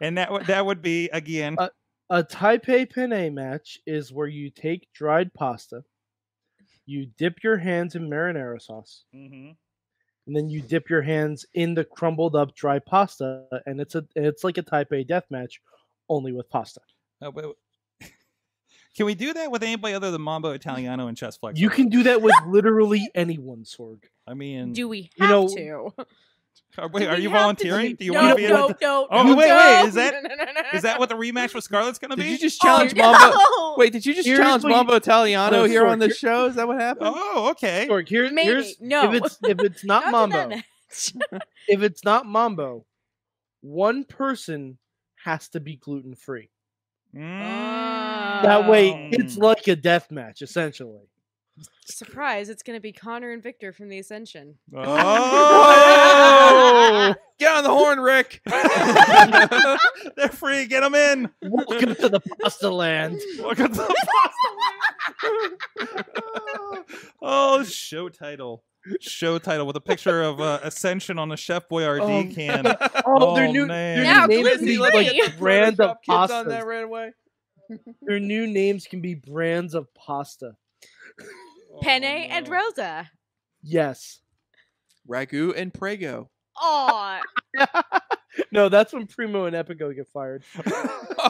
And that would that would be again. Uh, A Taipei Penne match is where you take dried pasta, you dip your hands in marinara sauce, mhm. and then you dip your hands in the crumbled up dry pasta, and it's a it's like a Taipei death match, only with pasta. Uh, can we do that with anybody other than Mambo Italiano and Chess Flex? You can do that with literally anyone, Sorg. I mean, Do we You have know- to? uh, wait, are you have to- volunteering? Do you no, want to be in? no, the- no, Oh, no, wait, wait, no, is that- *laughs* no, no, no, no, Is that what the rematch with Scarlett's going to be? Did be? you just Oh, challenge *laughs* no! Mambo? Wait, did you just Here's challenge what Mambo Italiano No, here on the show? Is that what happened? Oh, okay. Sorg, here, Maybe. here's No. if it's if it's *laughs* not, Not Mambo, if it's not Mambo, one person has to be gluten free. That way, it's Mm. like a death match essentially. Surprise! It's gonna be Konnor and Viktor from the Ascension. Oh! *laughs* Get on the horn, Rick. *laughs* They're free. Get them in. Welcome to the pasta land. Welcome to the pasta. Land. *laughs* oh, show title. Show title with a picture of uh, Ascension on a Chef Boyardee Um, can. *laughs* Oh, their Oh, new, man. their Now, new names can be like *laughs* brands of Photoshop on pasta. that right away. *laughs* Their new names can be brands of pasta. Penne Oh, and. Rosa. Yes. Ragu and Prego. Aw. no, that's when Primo and Epico get fired.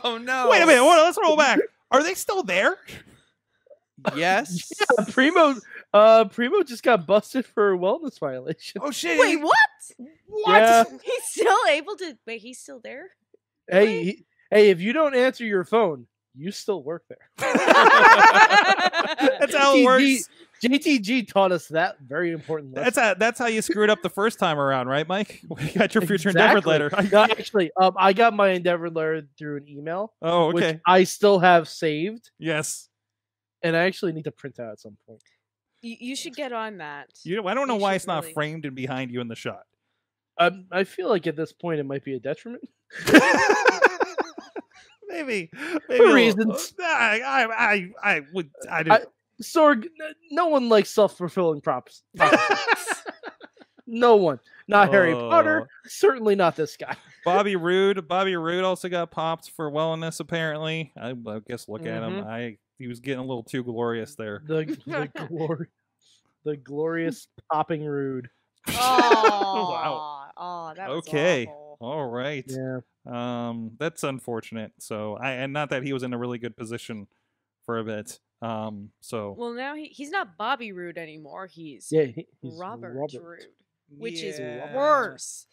Oh no! Wait a minute. Hold let's roll back. Are they still there? Yes. Yeah, Primo, uh, Primo just got busted for a wellness violation. Oh shit! Wait, what? What? Yeah. *laughs* He's still able to. Wait, he's still there? Hey, he- hey, if you don't answer your phone, you still work there. *laughs* That's how it JTG works. JTG taught us that very important lesson. That's how, that's how you screwed up the first time around, right, Mike? *laughs* You got your future endeavor Exactly. letter. No, actually, um, I got my endeavor letter through an email, Oh, okay. which I still have saved, yes. and I actually need to print out at some point. You, you should get on that. You know, I don't know You why should it's not really. framed and behind you in the shot. Um, I feel like at this point it might be a detriment. *laughs* *laughs* maybe, maybe a reasons. I, I, I, I would. I didn't. Sorg, no one likes self fulfilling props. *laughs* no one, not Harry Oh. Potter. Certainly not this guy. Bobby Roode. Bobby Roode also got popped for wellness. Apparently, I, I guess look at him. Mhm. I he was getting a little too glorious there. The the *laughs* glory, the glorious popping rude. Oh, *laughs* Wow. Oh, that was Okay. awful. All right. Yeah. Um, that's unfortunate. So I and not that he was in a really good position for a bit. Um, so Well, now he, he's not Bobby Roode anymore. He's Yeah, he- he's Robert, Robert. Roode, which Yeah. is worse.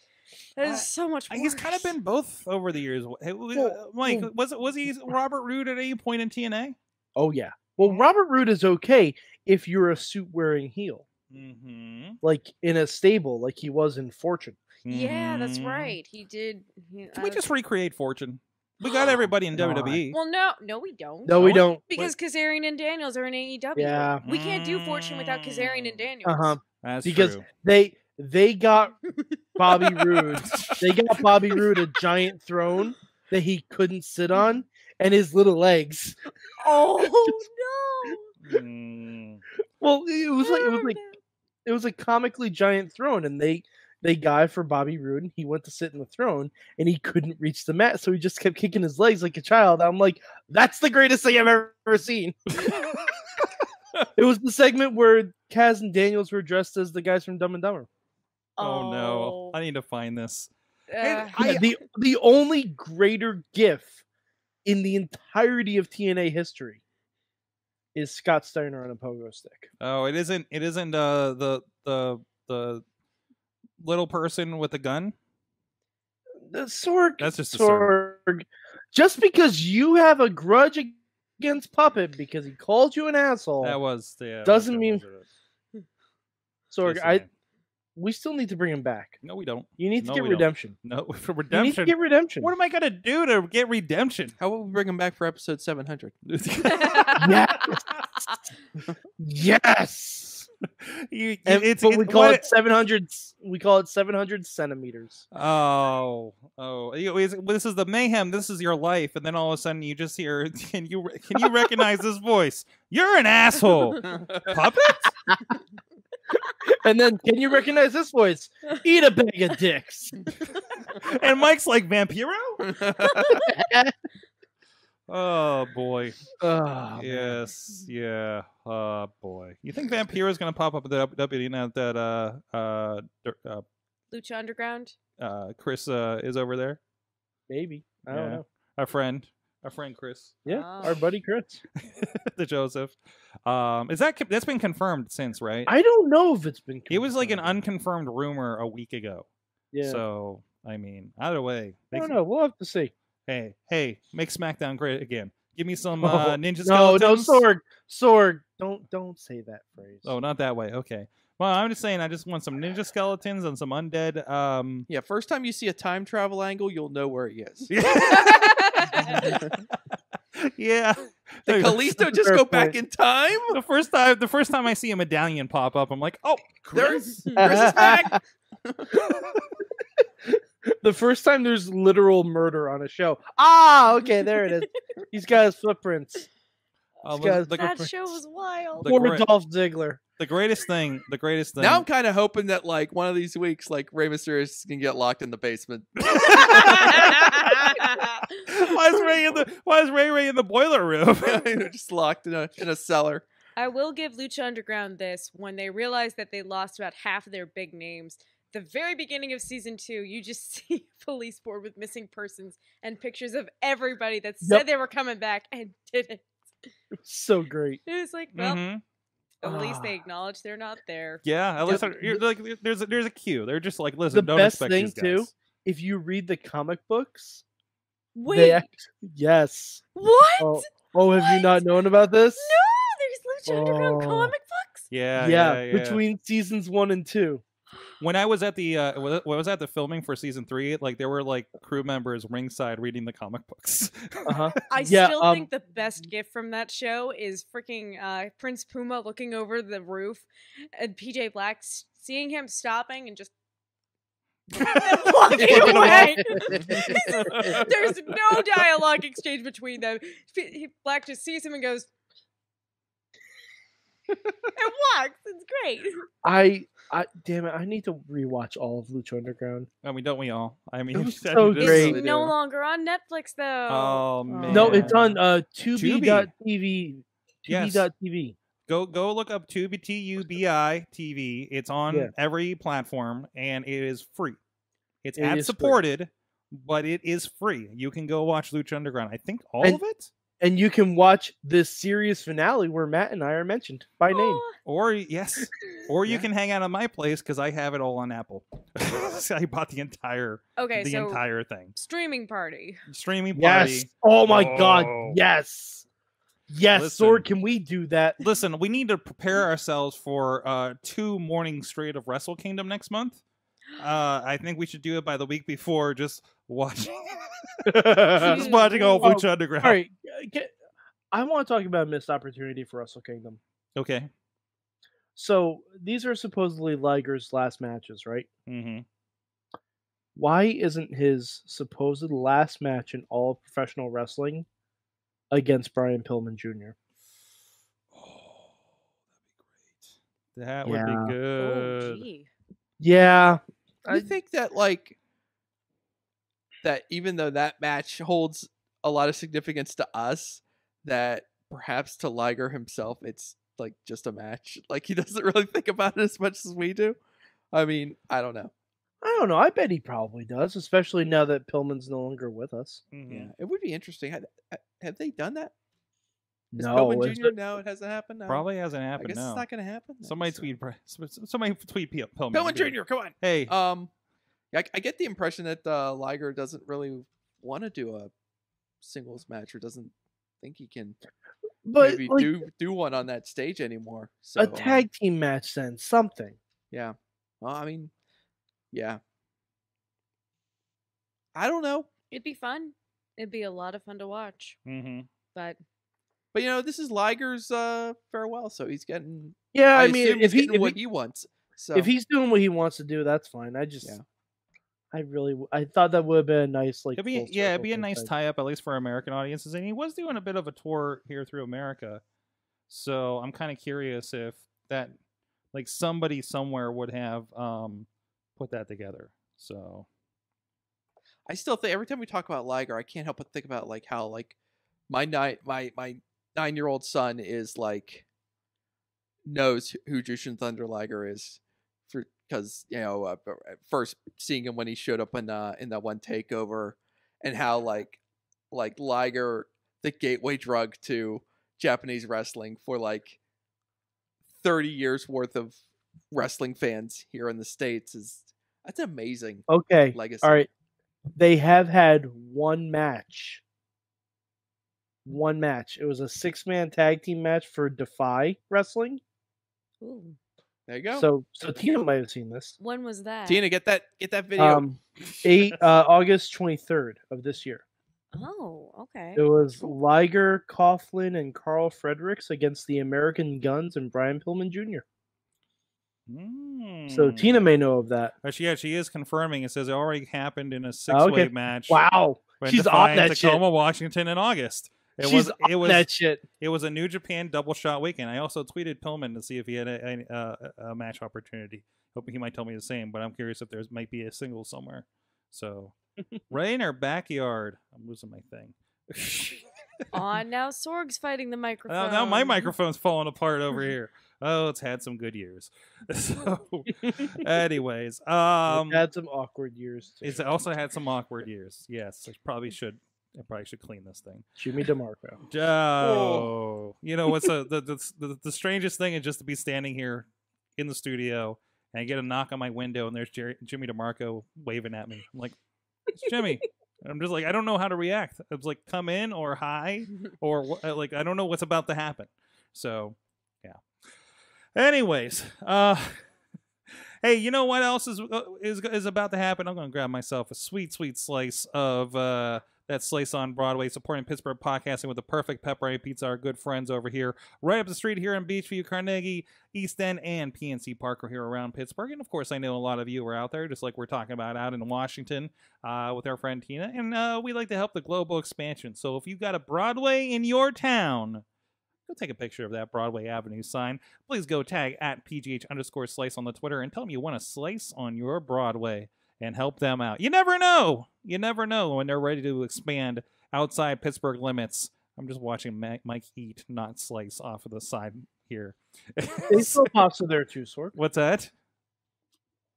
That is I- so much worse. He's kind of been both over the years. Hey, w- uh, Well, Mike, was it was he Robert Roode at any point in TNA? Oh yeah. Well, Robert Roode is okay if you're a suit wearing heel, Mm-hmm. like in a stable, like he was in Fortune. Yeah, that's right. He did. He, Can we uh, just recreate Fortune? We *gasps* got everybody in God. WWE. Well, no, no, we don't. No, we don't. Because Kazarian and Daniels are in AEW. Yeah. We can't do Fortune without Kazarian and Daniels. Uh huh. That's because- true. They they got *laughs* Bobby Roode. They got Bobby *laughs* Roode a giant throne that he couldn't sit on, and his little legs. *laughs* Oh *laughs* Mm, Well, it was like it was like it was a comically giant throne, and they they got for Bobby Roode, and he went to sit in the throne, and he couldn't reach the mat, so he just kept kicking his legs like a child. I'm like, that's the greatest thing I've ever seen. *laughs* it was the segment where Kaz and Daniels were dressed as the guys from Dumb and Dumber. oh no! Oh, I need to find this. uh, I- the the only greater gif in the entirety of TNA history is Scott Steiner on a pogo stick. Oh, it isn't. It isn't. Uh, the the the little person with the gun. The Sorg, That's just a Sorg. Just because you have a grudge against Puppet because he called you an asshole, That was yeah. Doesn't that mean- was. Sorg, I. we still need to bring him back. No, we don't. You need to No, get we don't. redemption. No, *laughs* for You need to get redemption. What am I gonna do to get redemption? How about we bring him back for episode 700? *laughs* yes, yes. *laughs* You- you- And, it's, but we call what it seven hundred. We call it seven hundred centimeters. Oh, oh! This is the mayhem. This is your life, and then all of a sudden you just hear. Can you can you recognize this voice? You're an asshole, puppet. And then, can you recognize this voice? Eat a bag of dicks. *laughs* And Mike's like Vampiro. *laughs* Oh boy. Oh, man. yes. Yeah. Oh boy. You think Vampiro's gonna pop up at the WWE now that uh uh uh, Lucha Underground. uh Chris uh is over there? maybe. I don't know. Our friend, our friend Chris, Yeah, Oh. our buddy Chris. *laughs* the Joseph. Um, is that that's been confirmed since, right? I don't know if it's been. It was like an unconfirmed rumor a week ago. Yeah. So I mean, either way, I don't know. We'll have to see. hey, hey, make SmackDown great again. Give me some Oh, uh, ninja No, no. Sorg, Sorg. Don't don't say that phrase. Oh, not that way. Okay. Well, I'm just saying, I just want some ninja skeletons and some undead. Um, yeah, first time you see a time travel angle, you'll know where he is. *laughs* *laughs* yeah. Did Kalisto just go back in time? The first time, the first time I see a medallion pop up, I'm like, oh, There's Chris. Chris is back. *laughs* the first time there's literal murder on a show. Ah, okay, there it is. *laughs* He's got his footprints. Uh, This guy's the, that footprints. show was wild. The Poor great- Dolph Ziggler. the greatest thing, the greatest thing. Now I'm kind of hoping that like one of these weeks, like Rey Mysterio can get locked in the basement. *laughs* why is Rey in the Why is Rey Rey in the boiler room? *laughs* just locked in a in a cellar. I will give Lucha Underground this when they realized that they lost about half of their big names. The very beginning of season two, you just *laughs* see a police board with missing persons and pictures of everybody that said Yep. they were coming back and *laughs* didn't. So great. It was like, well, Mhm. at least they Ah. acknowledge they're not there. Yeah, at least Yep. you're, like there's a, there's a cue. They're just like, listen, don't best expect thing, these too. If you read the comic books, Wait, they act- yes. what? Oh, oh, have you not known about this? No, there's Lucha Underground Oh. comic books. Yeah, yeah, yeah, yeah. between seasons one and two. when I was at the uh, when I was at the filming for season three, like there were like crew members ringside reading the comic books. Uh huh. *laughs* I Yeah, still um, think the best gift from that show is freaking uh, Prince Puma looking over the roof and PJ Black seeing him stopping and just walking *laughs* away. *laughs* There's no dialogue exchange between them. Black just sees him and goes *laughs* and walks. It's great. I, I, damn it, I need to rewatch all of Lucha Underground. I mean, don't we all? I mean, It was I so great. It's no longer on Netflix though. Oh man, No, it's on Yeah. uh Tubi. Tubi.tv. Yes. Tubi.tv. Go go look up Tubi T U B I TV. It's on Yeah. every platform and it is free. It's It ad is free. supported, but it is free. You can go watch Lucha Underground. I think all And- of it, And you can watch this series finale where Matt and I are mentioned by name. Or yes, *laughs* or you Yeah. can hang out at my place because I have it all on Apple. So *laughs* I bought the entire Okay, the so entire thing. streaming party. Streaming party. Yes. Oh my god. Oh. Yes. Yes, Listen. Sorg, can we do that? Listen, we need to prepare ourselves for uh two mornings straight of Wrestle Kingdom next month. Uh, I think we should do it by the week before, just *laughs* watching, just watching all of Oh, Underground. All right. uh, I want to talk about a missed opportunity for Wrestle Kingdom. Okay. So these are supposedly Liger's last matches, right? Mm-hmm. Why isn't his supposed last match in all professional wrestling against Brian Pillman Jr.? Oh, that'd be great. That Yeah. would Oh, be good. gee. Yeah. I I- think that like that even though that match holds a lot of significance to us, that perhaps to Liger himself, it's like just a match. Like he *laughs* doesn't really think about it as much as we do. I mean, I don't know. I don't know. I bet he probably does, especially now that Pillman's no longer with us. Mhm. Yeah, it would be interesting. Had, ha- have they done that? Is No, Pillman it's Jr. No, it hasn't happened. No. Probably hasn't I happened. guess no. it's not going to happen. then, Somebody so. tweet. Bri- Somebody tweet P- Pillman. Pillman Jr. Jr. Come on. Hey, Um, I, I get the impression that uh, Liger doesn't really want to do a singles match or doesn't think he can but maybe like, do do one on that stage anymore. So a um, tag team match, then something. yeah. Well, I mean, yeah. I don't know, It'd be fun. It'd be a lot of fun to watch. hmm But but you know, this is Liger's uh, farewell, so he's getting. Yeah, I, I, mean, if he's he if what he, he wants. So if he's doing what he wants to do, that's fine. I just, Yeah. I really, I thought that would have been a nice like. it'd be yeah, it'd be a nice tie up at least for American audiences, and he was doing a bit of a tour here through America. So I'm kind of curious if that, like, somebody somewhere would have um put that together. So I still think every time we talk about Liger, I can't help but think about like how like my nine my my nine year old son is like knows who Jushin Thunder Liger is for because you know uh, first seeing him when he showed up in uh in that one takeover and how like like Liger the gateway drug to Japanese wrestling for like 30 years worth of wrestling fans here in the states is that's amazing Okay, legacy. all right. They have had one match. One match. It was a six-man tag team match for Defy Wrestling. ooh, There you go. So, so Tina might have seen this. when was that? Tina, get that get that video. Um, eight uh, August twenty-third of this year. Oh, okay. It was Liger, Coughlin, and Karl Fredericks against the American Guns and Brian Pillman Jr. So Hmm. Tina may know of that. Uh, she, yeah, she is confirming. It says it already happened in a six-way okay. match. Wow, when she's on defying that shit. Tacoma, Washington in August. It She's was on it was that shit. it was a New Japan double shot weekend. I also tweeted Pillman to see if he had a, a, a, a match opportunity. Hoping he might tell me the same, but I'm curious if there might be a single somewhere. So, *laughs* right in our backyard. I'm losing my thing. Aw, now Sorg's fighting the microphone. *laughs* now, now my microphone's falling apart over here. Oh, it's had some good years. *laughs* So, *laughs* anyways, um, had some awkward years. too. it's also had some awkward years. Yes, I probably should. I probably should clean this thing. Jimmy DeMarco. *laughs* Oh, you know what's a, the, the the the strangest thing is just to be standing here in the studio and I get a knock on my window and there's Jerry, Jimmy DeMarco waving at me. I'm like, it's Jimmy. I'm just like, I don't know how to react. It's like, come in or hi or like I don't know what's about to happen. So. Anyways, uh, *laughs* hey, you know what else is uh, is is about to happen? I'm gonna grab myself a sweet, sweet slice of uh, that slice on Broadway, supporting Pittsburgh podcasting with the perfect pepperoni pizza. Our good friends over here, right up the street here in Beechview, Carnegie, East End, and PNC Park are here around Pittsburgh. And of course, I know a lot of you are out there, just like we're talking about out in Washington uh, with our friend Tina. And uh, we like to help the global expansion. So if you've got a Broadway in your town, go take a picture of that Broadway Avenue sign. Please go tag at PGH underscore slice on the Twitter and tell them you want a slice on your Broadway and help them out. You never know. You never know when they're ready to expand outside Pittsburgh limits. I'm just watching Mike eat, not slice off of the side here. They *laughs* sell pasta there too, Sorg. What's that?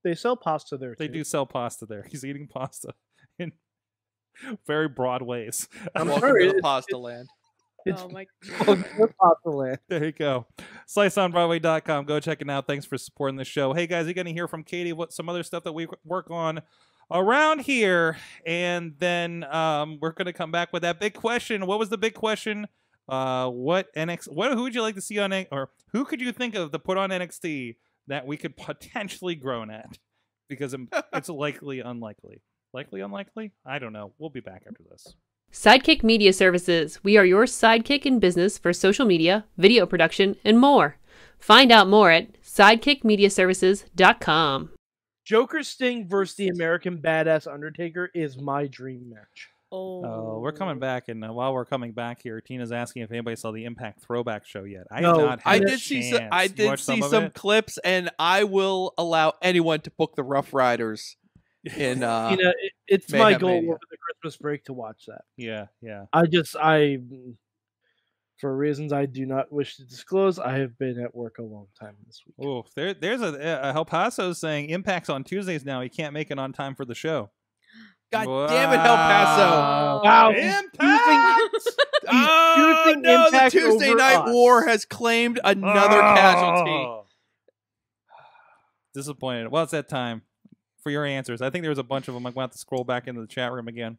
They sell pasta there They too. do sell pasta there. He's eating pasta *laughs* in very broad ways. I'm *laughs* Welcome sorry, to the it's- pasta land. It's oh my *laughs* called Good Pasta Land. There you go. SliceOnBroadway.com. Go check it out. Thanks for supporting the show. Hey guys, you're gonna hear from Katie what some other stuff that we work on around here, and then um, we're gonna come back with that big question. What was the big question? Uh, what NX? What who would you like to see on N- or who could you think of to put on NXT that we could potentially groan at? Because it's *laughs* likely unlikely. Likely unlikely? I don't know. We'll be back after this. Sidekick Media Services. We are your sidekick in business for social media, video production, and more. Find out more at sidekickmediaservices.com. Joker Sting versus the American Badass Undertaker is my dream match. Oh, Oh, we're coming back, and uh, while we're coming back here, Tina's asking if anybody saw the Impact throwback show yet. I No, did not. I did see some. I You did see of some clips, and I will allow anyone to book the Rough Riders *laughs* in. Uh, you know, it, it's my goal Mania. over the Christmas break to watch that. Yeah, yeah. I just, I, for reasons I do not wish to disclose, I have been at work a long time this week. Oh, there, there's a, a El Paso saying Impact's on Tuesdays now. He can't make it on time for the show. God damn it, El Paso! Wow. Wow, he's Impact! *laughs* Oh choosing no! The Tuesday Night us. War has claimed another casualty. Oh. *sighs* Disappointed. Well, it's that time for your answers. I think there was a bunch of them. I'm going to have to scroll back into the chat room again.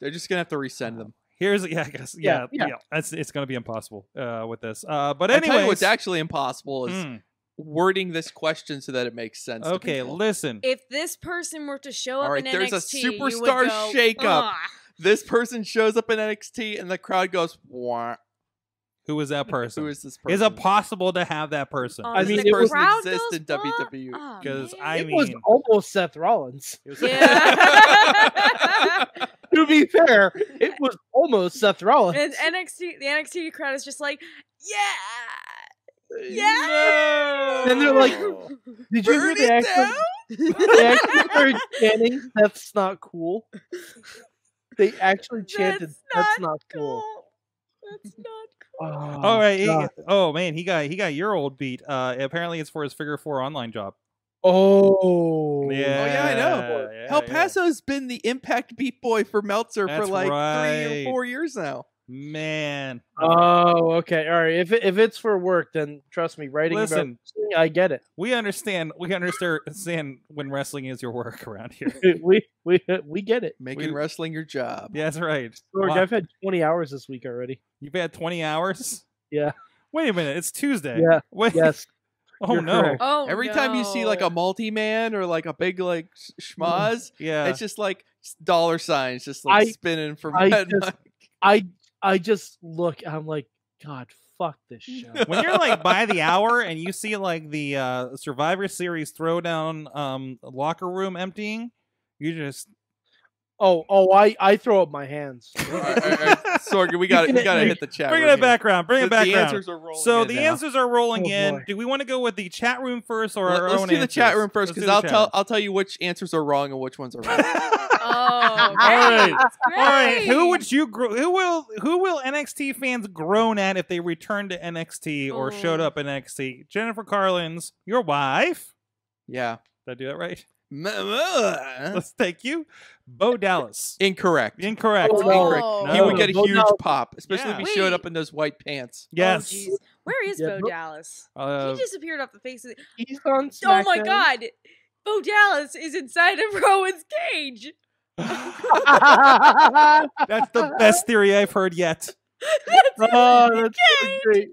They're just gonna have to resend them. Here's yeah, I guess yeah, Yeah, yeah. yeah. It's it's going to be impossible uh, with this. Uh, but anyway, what's actually impossible is Hmm. wording this question so that it makes sense. okay. people. Listen, If this person were to show up All right, in there's a NXT, you would superstar go, shakeup. "Ugh." this person shows up in NXT and the crowd goes, "Wah." Who is that person? *laughs* Who is this person? Is it possible to have that person? Oh, I mean, the it was- exist in WWE. Oh, because man. I it was almost Seth Rollins. *laughs* *laughs* Yeah. to be fair, it was almost Seth Rollins. and NXT, the NXT crowd is just like, yeah, uh, yeah. Then they're like, Did you hear the it actually, they actually started chanting, That's not cool. They actually chanted, That's, not, cool. That's not cool. Oh, All right. he- oh man, he got he got your old beat. Uh, apparently it's for his figure four online job. Oh. Yeah. Oh yeah, I know. yeah, El yeah. Paso's been the Impact Beat Boy for Meltzer That's for like three or four years now. Man. Oh, okay. All right. If it, if it's for work, then trust me, writing Listen. about I get it. We understand. We understand when wrestling is your work around here. *laughs* We we we get it. Making We- wrestling your job. Yeah, that's right. George, Wow. I've had 20 hours this week already. You've had twenty hours. Yeah. Wait a minute. It's Tuesday. Yeah. Wait. Yes. *laughs* Oh you're no. correct. Oh, Every time you see like a multi man or like a big like sh- schmozz, Yeah. it's just like dollar signs just like I- spinning from I head just- I I just look. I'm like, God, fuck this *laughs* show. when you're like by the hour and you see like the uh Survivor Series throwdown um locker room emptying, you just oh, oh, I I throw up my hands. *laughs* All right, all right, all right. Sorg, we got can- we got to hit the chat. bring room it here. background, bring The- it background. The answers are rolling. so in the now. answers are rolling Oh, in. boy. Do we want to go with the chat room first or Let, our us own do the chat room first because I'll tell room. I'll tell you which answers are wrong and which ones are right. *laughs* *laughs* Oh, All right. that's All right, who would you gro- who will who will NXT fans groan at if they return to NXT or showed Oh. up in NXT? Jennifer Carlins, your wife. yeah. Did I do that right? Uh, Let's thank you. Bo Dallas. Incorrect. Incorrect. Oh, no. Incorrect. He would get a huge Dallas- pop, especially Yeah. if he showed up in those white pants. Yes. Oh. Where is Yeah, Bo Bo- Dallas? Uh, he disappeared off the face of the. He's on. Oh my god! Bo Dallas is inside of *laughs* Rowan's cage. *laughs* that's the best theory I've heard yet. *laughs* oh, that's so great.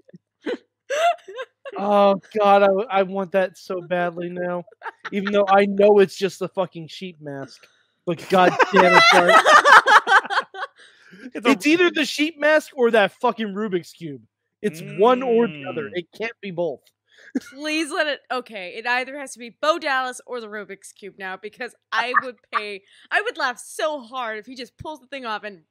Oh god, I, I want that so badly now. Even though I know it's just the fucking sheep mask. But god damn it, Bart. It's, a- it's either the sheep mask or that fucking Rubik's cube. It's one or the other. Mm. It can't be both. Please let it. Okay, it either has to be Bo Dallas or the Rubik's cube now because I would pay. I would laugh so hard if he just pulls the thing off and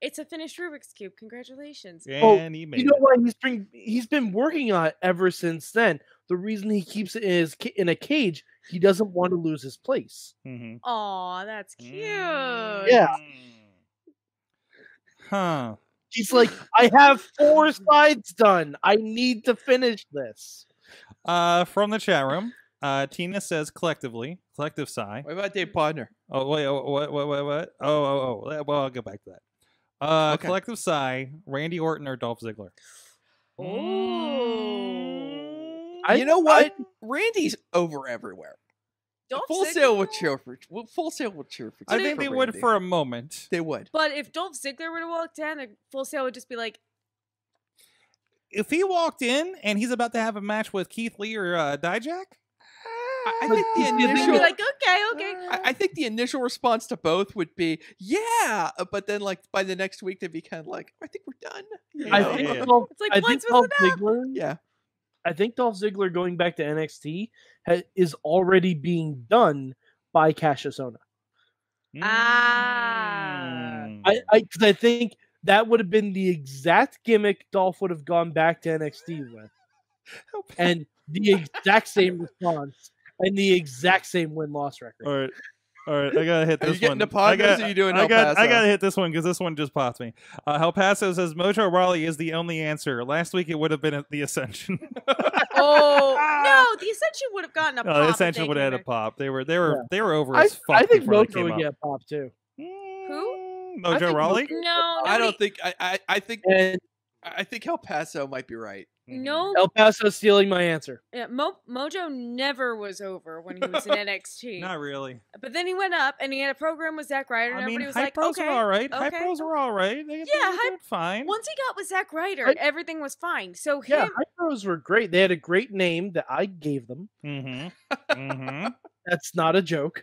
it's a finished Rubik's cube. Congratulations. Oh, and he made You know it. why he's been he's been working on it ever since then. The reason he keeps it in his in a cage, he doesn't want to lose his place. Mhm. Aw, that's cute. Yeah. Huh. He's like, I have four *laughs* sides done. I need to finish this. Uh, from the chat room, uh, Tina says collectively, collective sigh. What about Dave Podner? Oh wait, oh, what, what, what, what? Oh, oh, oh. Well, I'll get back to that. Uh, Okay. collective sigh. Randy Orton or Dolph Ziggler? Oh. I- you know what? Randy's over everywhere. Dolph Full Sail would cheer for. well, Full Sail would cheer for. I think for they would for a moment. They would. But if Dolph Ziggler were to walk down, the Full Sail would just be like, If he walked in and he's about to have a match with Keith Lee or uh, Dijak, I, I think the They'd they'd be initial. like, okay, okay. I, I think the initial response to both would be yeah, but then like by the next week they'd be kind of like, I think we're done. you I think Yeah. Dolph, It's like I think Dolph. Ziggler. yeah. I think Dolph Ziggler going back to NXT ha- is already being done by Cassius Ohno. Ah. Mm. I I, 'cause I think that would have been the exact gimmick Dolph would have gone back to NXT with, *laughs* and the exact same response and the exact same win loss record. All right. All right, I gotta hit *laughs* Are you this getting one. to I got, or you doing I El got, I gotta hit this one because this one just popped me. Uh, El Paso says Mojo Rawley is the only answer. Last week it would have been at the Ascension. *laughs* *laughs* Oh no, the Ascension would have gotten a no, pop. the Ascension would have had a pop. They were, they were, Yeah. they were over I, as fuck I think Mojo would up. get popped too. Who? Mojo think Rawley. back. No, I don't think I, I I think And I think El Paso might be right. No, El Paso stealing my answer. yeah, Mo- Mojo never was over when he was in *laughs* NXT. Not really. But then he went up and he had a program with Zack Ryder, and I mean, everybody was Hype like, Bros "Okay." are all right. Hype okay. Bros are all right. They, Yeah, they were Hype- doing fine. Once he got with Zack Ryder, I- everything was fine. So Yeah, him, Hype Bros were great. They had a great name that I gave them. Mm-hmm. mm-hmm. *laughs* That's not a joke.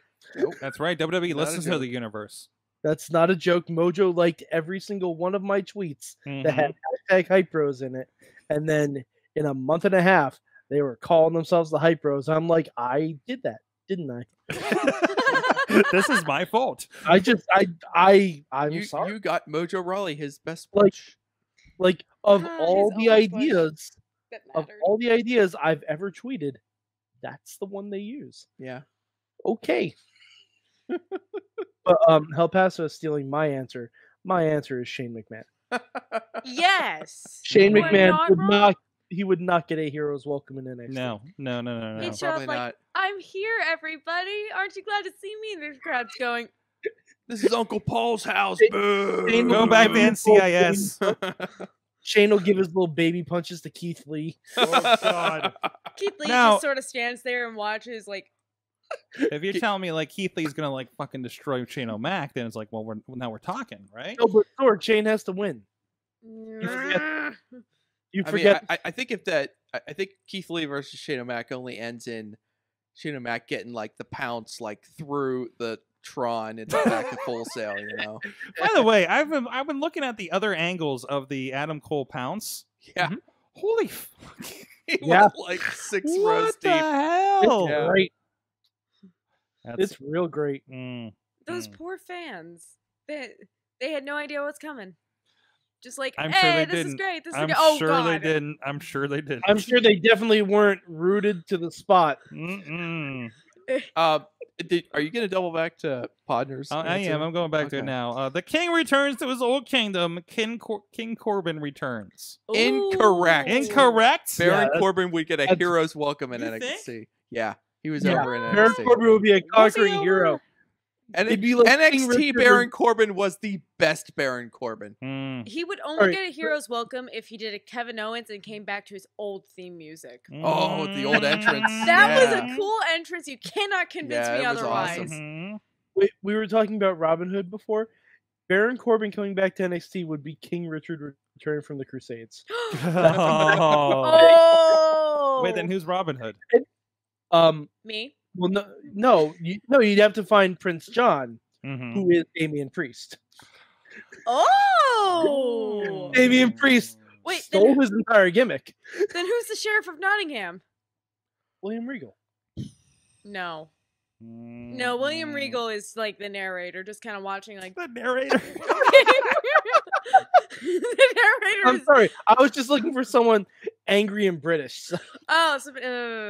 That's right. WWE Not a listens to the universe. That's not a joke. Mojo liked every single one of my tweets that Mhm. had hashtag Hype Bros in it. And then in a month and a half, they were calling themselves the Hype Bros. I'm like, I did that, didn't I? *laughs* this is my fault. *laughs* I just, I, I, I'm you sorry. you got Mojo Rawley his best Like, push. like of Ah, all the ideas, of all the ideas I've ever tweeted, that's the one they use. yeah. Okay. *laughs* but um, El Paso is stealing my answer. My answer is Shane McMahon. Yes, Shane You McMahon not would wrong. not. He would not get a hero's welcome in NXT. No, no, no, no, no. He'd show up Probably like, not. "I'm here, everybody. Aren't you glad to see me?" And the crowd's going, This is Uncle Paul's house. Shane- Boo. Shane Going back to McMahon- NCIS. Shane will give his little baby punches to Keith Lee. *laughs* Oh, God. Keith Lee Now- just sort of stands there and watches, like, *laughs* If you're telling me like Keith Lee's gonna like fucking destroy Shane O'Mac, then it's like, well, we're now we're talking, right? No, but sure, Shane has to win. You I mean, forget. I, I- I think if that, I, I think Keith Lee versus Shane O'Mac only ends in Shane O'Mac getting like the pounce like through the Tron and back to full sail. You know, *laughs* By the way, I've been I've been looking at the other angles of the Adam Cole pounce. Yeah, mm-hmm. Holy fuck. *laughs* he Yeah. went like six rows What the deep. hell? Yeah. Great. That's, It's real great. mm, Those Mm. poor fans. They they had no idea what's coming. Just like, I'm sure hey, they this is didn't. great. This I'm is good. Oh sure god. they didn't. I'm sure they didn't. I'm sure they definitely weren't rooted to the spot. Mm-mm. *laughs* Uh, did, are you going to double back to Podner's? Uh, I am. I'm going back to it now. Uh, the king returns to his old kingdom. King Cor- King Corbin returns. Incorrect. Ooh. Incorrect. Baron that's- Corbin would get a hero's welcome in You NXT. think? Yeah, he was Yeah. over in Baron NXT. Corbin would be a Was he conquering hero. And He'd be like NXT Baron Corbin was the best Baron Corbin. Mm. He would only Sorry. get a hero's welcome if he did a Kevin Owens and came back to his old theme music. Oh, the old entrance. That was a cool entrance. You cannot convince Yeah, me it was otherwise. awesome. Mhm. Wait, we were talking about Robin Hood before. Baron Corbin coming back to NXT would be King Richard returning from the Crusades. *gasps* *laughs* *laughs* *laughs* oh, Wait, then who's Robin Hood? Um, me? well, no, no, you, no, you'd have to find Prince John, Mhm. who is Damian Priest. Oh, *laughs* Damian Priest wait. Stole Then, his entire gimmick. then who's the sheriff of Nottingham? William Regal. No, no. William Regal is like the narrator, just kind of watching, like The narrator. *laughs* the narrator. I'm is, sorry, I was just looking for someone angry and British. *laughs* oh, so, uh,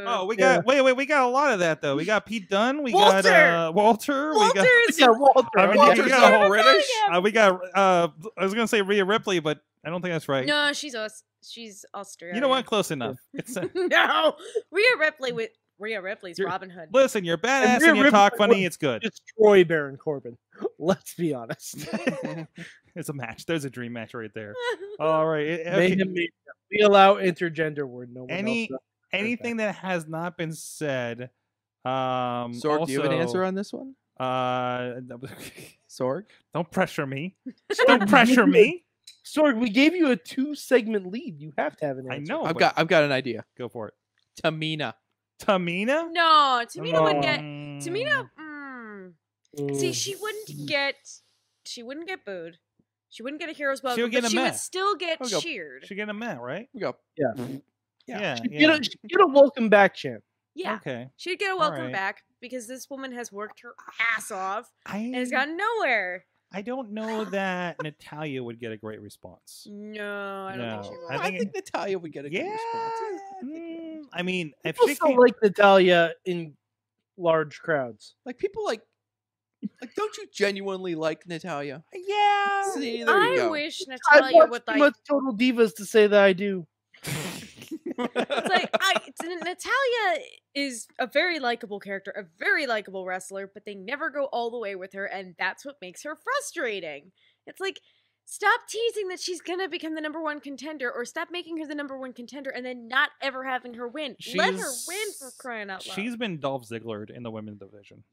Oh, we Yeah. got wait, wait. We got a lot of that though. We got Pete Dunne. We Walter! got uh, Walter. Walter We got is *laughs* yeah, Walter. I mean, Walter's you not got, British. uh, we got. Uh, I was gonna say Rhea Ripley, but I don't think that's right. No, she's us. She's Australian. you know what? Close enough. It's uh, *laughs* no, Rhea Ripley with Rhea Ripley's You're- Robin Hood. listen. You're badass Rhea and you talk funny. It's good. Destroy Baron Corbin. *laughs* Let's be honest. *laughs* It's a match. There's a dream match right there. *laughs* All right. eh, okay. We allow intergender word. No one Any- else. Anything that has not been said. Um, Sorg, do you have an answer on this one? Uh, Sorg? don't pressure me. Don't pressure me. Sorg, we gave you a two segment lead. You have to have an I know. I've got I've got an idea. Go for it. Tamina. Tamina. no, Tamina would get Mm. Tamina. Mm, see, Mm. she wouldn't get. She wouldn't get booed. She wouldn't get a hero's welcome. would get but a she would still get go- cheered. She get a man, right? We go. Yeah. Yeah. She'd yeah. Get, a, she'd get a welcome back chant. Yeah, Okay. she'd get a welcome Alright. back because this woman has worked her ass off I and has gotten nowhere. I don't know *sighs* that Natalya would get a great response. No, I don't think she would. I I think think, Natalya would get a good Yeah. response. Yeah, I think- I mean, if People she still came, like Natalya in large crowds. Like people like like don't you genuinely like Natalya? yeah. See, there you I go. wish Natalya watched would too like. much Total Divas to say that I do. It's like I, it's- Natalya is a very likable character, a very likable wrestler, but they never go all the way with her, and that's what makes her frustrating. It's like stop teasing that she's gonna become the number one contender, or stop making her the number one contender, and then not ever having her win. Let her win for crying out loud. She's been Dolph Ziggler in the women's division.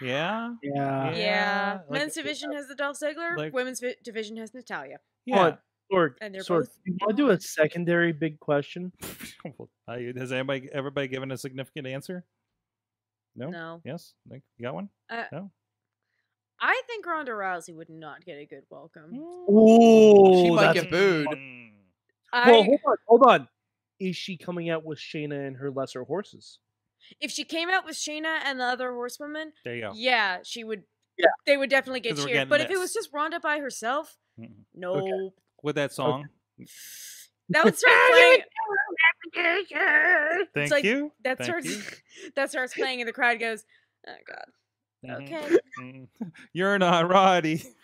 Yeah. Yeah. yeah. Yeah, like- Men's division has the Dolph Ziggler. like- women's vi- division has Natalya. Yeah. Sorg, And they're Sorg, both you want to do a secondary big question? *laughs* Uh, Has anybody, everybody given a significant answer? No. No, Yes. You got one? I think Ronda Rousey would not get a good welcome. Ooh, She might get booed. Mm. I, Well, hold on, hold on. Is she coming out with Shayna and her lesser horses? if she came out with Shayna and the other horsewomen, There you go. yeah, she would. Yeah. they would definitely get we're cheered. getting But if it was just Ronda by herself, Mm-mm. no, With that song. *sighs* that would start playing. *laughs* Thank like- you. That Thank starts. you. *laughs* that starts playing, and the crowd goes, "Oh God. Okay." Mm. You're not Roddy. *laughs*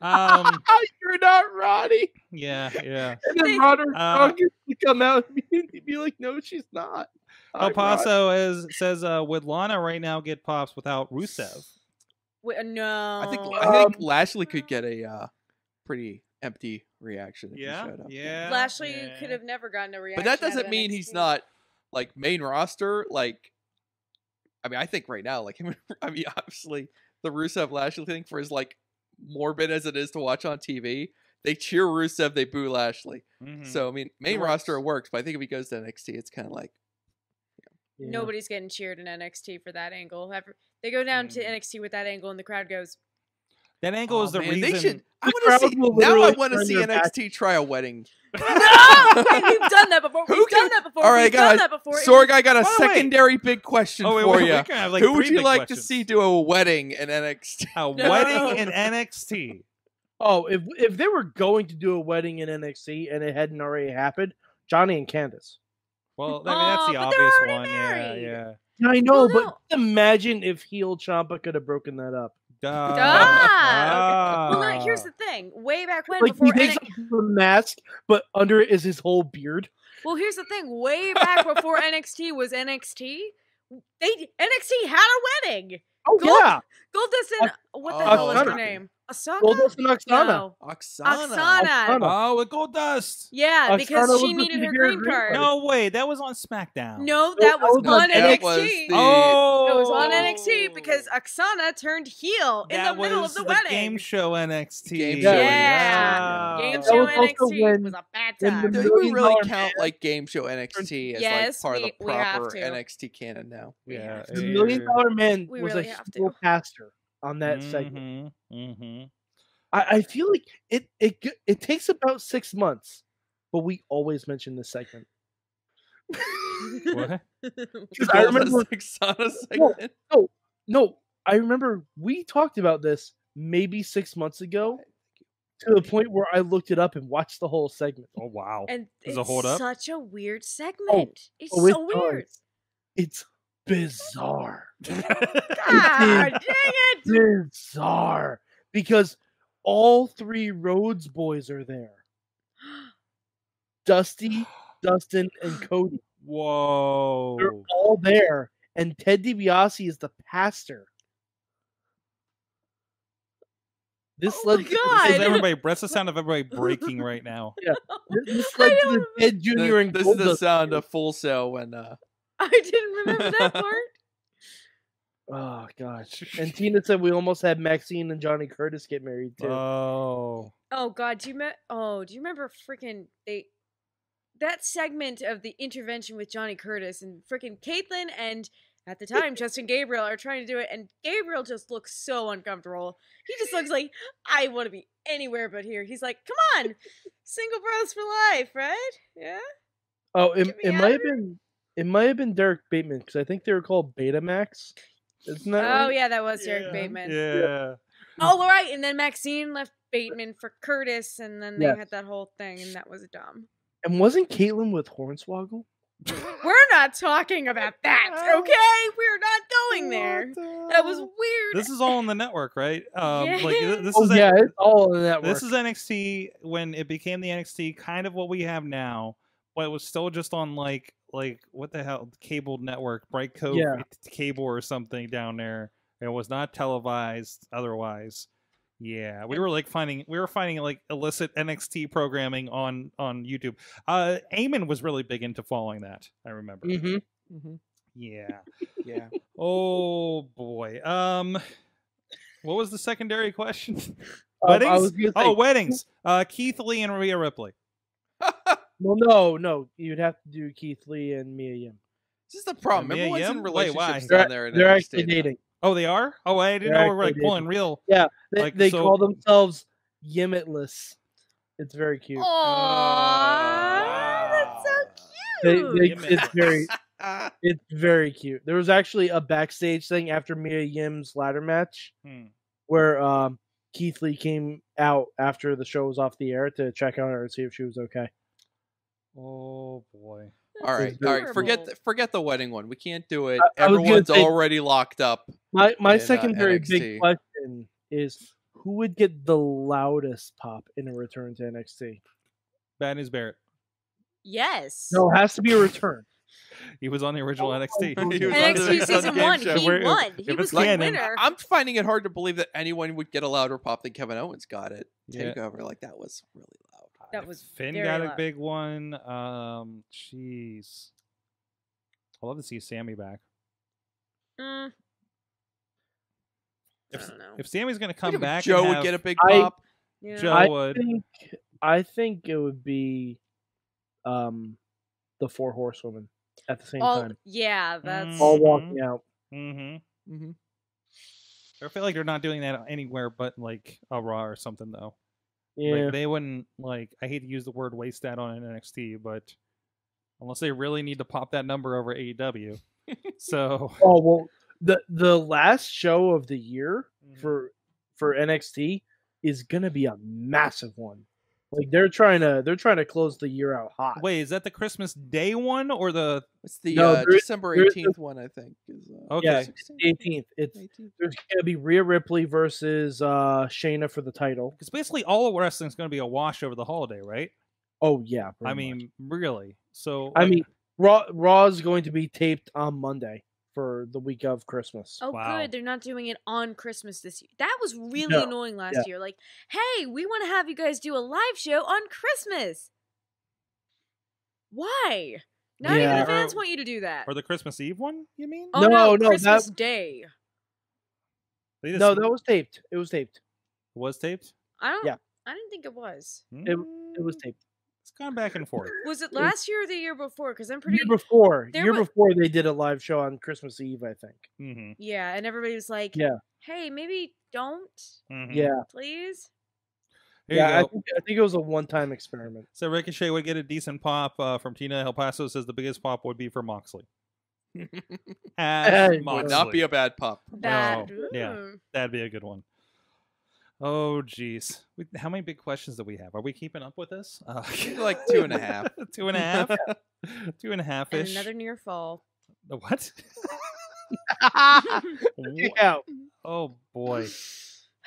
Um. *laughs* You're not Roddy. Yeah. Yeah. And then *laughs* They- Roddy Uh, to come out and be, be like, no, she's not. El I'm Paso is says, uh, "Would Lana right now get pops without Rusev?" Wait, uh, no, I think. I think Um, Lashley could get a uh, pretty empty reaction if he Yeah. showed up. Yeah. Lashley yeah. could have never gotten a reaction. But that doesn't mean he's not like main roster. Like, I mean, I think right now, like, *laughs* I mean, obviously, the Rusev Lashley thing for as like morbid as it is to watch on TV, they cheer Rusev, they boo Lashley. Mhm. So I mean, main works. roster it works, but I think if he goes to NXT, it's kind of like Yeah. Nobody's getting cheered in NXT for that angle. They go down to Mm. NXT with that angle, and the crowd goes, that angle oh, is the man, reason. they should. I The want to see will now. I want to see their back- NXT try a wedding No, Hey, we've done that before. Who We've can- done that before. All right, We've done guys. that before. Sorg, I got a By the way- secondary big question Oh wait, for wait, you. have like Who would you big like to see do a wedding in NXT? A *laughs* wedding in NXT. Oh, if if they were going to do a wedding in NXT and it hadn't already happened, Johnny and Candace. Well, I mean that's the obvious one. Yeah, married. yeah. I know, Well, but imagine if heel Ciampa could have broken that up. Duh. Ah, Well, no, here's Ah. the thing. Way back when, Like before he takes NXT, off the mask, but under it is his whole beard. well, here's the thing. Way back before NXT was NXT, they NXT had a wedding. Oh Gold- yeah, Goldust and what the Oh, hell is her name? Asaka. Goldust and Aksana. No, Aksana. Aksana. Aksana. Oh, with Goldust. Yeah, Aksana because she needed her green green card. card. No way, that was on SmackDown. No, that was that was on on- That NXT. was the- Oh, It was on NXT because Aksana turned heel in that the middle was of the, wedding. game show NXT. Game show Yeah. Ah. Game That show was NXT when- was a bad time. Do we really Dollar count like game show NXT as Yes, like part we- of the proper. NXT canon now? We Yeah, The Million yeah. Dollar Man was a have heel pastor on that segment. Mm-hmm. I, I feel like it it it takes about six months, but we always mention this segment. What? *laughs* Because I remember Aksana *laughs* segment. No, no. I remember we talked about this maybe six months ago to the point where I looked it up and watched the whole segment. Oh wow. And Does it's it hold up? such a weird segment. it's oh, it so weird. does. It's bizarre. *laughs* God dang it! bizarre. Because all three Rhodes boys are there. Dusty, *gasps* Dustin, and Cody. Whoa. They're all there. And Ted DiBiase is the pastor. This Oh led my to This is everybody. That's the sound of everybody breaking right now. Yeah. this *laughs* I led to the Ted Jr. and this is the Goldust sound of Full Sail when uh, I didn't remember that *laughs* part. Oh gosh. And Tina said we almost had Maxine and Johnny Curtis get married too. Oh. Oh God, do you me- Oh, do you remember freaking they that segment of the intervention with Johnny Curtis and freaking Kaitlyn and at the time Justin Gabriel are trying to do it, and Gabriel just looks so uncomfortable. He just looks like I want to be anywhere but here. He's like, "Come on, single bros for life, right? Yeah." oh, it, it might have been it might have been Derek Bateman because I think they were called Betamax. Isn't that Oh right? yeah, that was Derek Yeah. Bateman. Yeah. Oh right, and then Maxine left Bateman for Curtis, and then they Yes. had that whole thing, and that was dumb. And wasn't Kaitlyn with Hornswoggle? *laughs* We're not talking about that, okay? We're not going there. That was weird. This is all on the network, right? Um, like Yeah. th- this Oh is yeah, it's all in that. this is NXT when it became the NXT, kind of what we have now, but it was still just on like like what the hell cable network, Brightcove Yeah. cable or something down there. It was not televised otherwise. Yeah, we were like finding we were finding like illicit NXT programming on on YouTube. Uh Eamon was really big into following that. I remember. hmm Yeah. *laughs* yeah. Oh boy. Um what was the secondary question? Um, Weddings? was gonna say, Oh, weddings. *laughs* Uh, Keith Lee and Rhea Ripley. *laughs* well, no, no, you'd have to do Keith Lee and Mia Yim. This is the problem. Mia Everyone's Yim? in Wait, why? relationships They're, down there. in they're NXT actually now. dating. Oh, they are. Oh, I didn't They're know we were like actually pulling real. Yeah, they, Like, they so- call themselves Yimitless. It's very cute. Aww, that's so cute. they, Yim it's very, it's very cute. There was actually a backstage thing after Mia Yim's ladder match Hmm. where um, Keith Lee came out after the show was off the air to check on her and see if she was okay. Oh boy. all right, all right. Forget the, forget the wedding one. We can't do it. I- I Everyone's say- already locked up. My my in, uh, secondary NXT. big question is who would get the loudest pop in a return to NXT? Bad News Barrett. yes. No, it has to be a return. *laughs* He was on the original Oh, NXT. oh, He was on NXT on the season game one, show. he Where- if- won. if he it's was the canon- winner. I'm finding it hard to believe that anyone would get a louder pop than Kevin Owens got it. Yeah. Takeover like that was really loud. That was Finn very got a big one. Um, jeez. I'd love to see Sammy back. Mm, I If, don't know. if Sammy's gonna come back, Joe and would get a big I- pop. Yeah. Joe I would. think I think it would be um the four horsewomen at the same All, time. yeah, that's All Mhm. walking out. Mm-hmm. Mm-hmm. I feel like they're not doing that anywhere but like a Raw or something though. Yeah. Like they wouldn't like. I hate to use the word waste that on NXT, but unless they really need to pop that number over AEW. so *laughs* oh well, the the last show of the year Mhm. for for NXT is gonna be a massive one. Like they're trying to they're trying to close the year out hot. wait, is that the Christmas Day one or the It's the No, uh, December there is a- 18th one, I think. Is, uh, okay? Yeah. 16th? The 18th. It's 18th? there's gonna be Rhea Ripley versus uh Shayna for the title. Because basically all of wrestling is going to be a wash over the holiday, right? Oh yeah. I pretty much. mean, really. So I like, mean, Raw Raw is going to be taped on Monday for the week of Christmas. Oh, Wow. good. They're not doing it on Christmas this year. That was really No, annoying last yeah. year. Like, hey, we want to have you guys do a live show on Christmas. Why? Not even the fans Or- want you to do that. or the Christmas Eve one? You mean? oh No, no, no, Christmas that- Day. Just- No, that was taped. It was taped. was taped. I don't. Yeah. I didn't think it was. It it was Mm, taped. It's gone back and forth. Was it last year or the year before? Because I'm pretty. Year before, there year wa- before they did a live show on Christmas Eve, I think. hmm Yeah, and everybody was like, Yeah. "Hey, maybe don't, hmm Yeah, please." Here yeah. I think, I think it was a one-time experiment. So Ricochet would get a decent pop uh, from Tina El Paso. Says the biggest pop would be for Moxley. *laughs* As Hey, Moxley. Would not be a bad pop. That. No, yeah. That'd be a good one. Oh, jeez. We- How many big questions do we have? Are we keeping up with this? Uh, *laughs* *laughs* Like two and a half. *laughs* two and a half. two and a half And ish. another near fall. What? Yeah, oh boy. *sighs*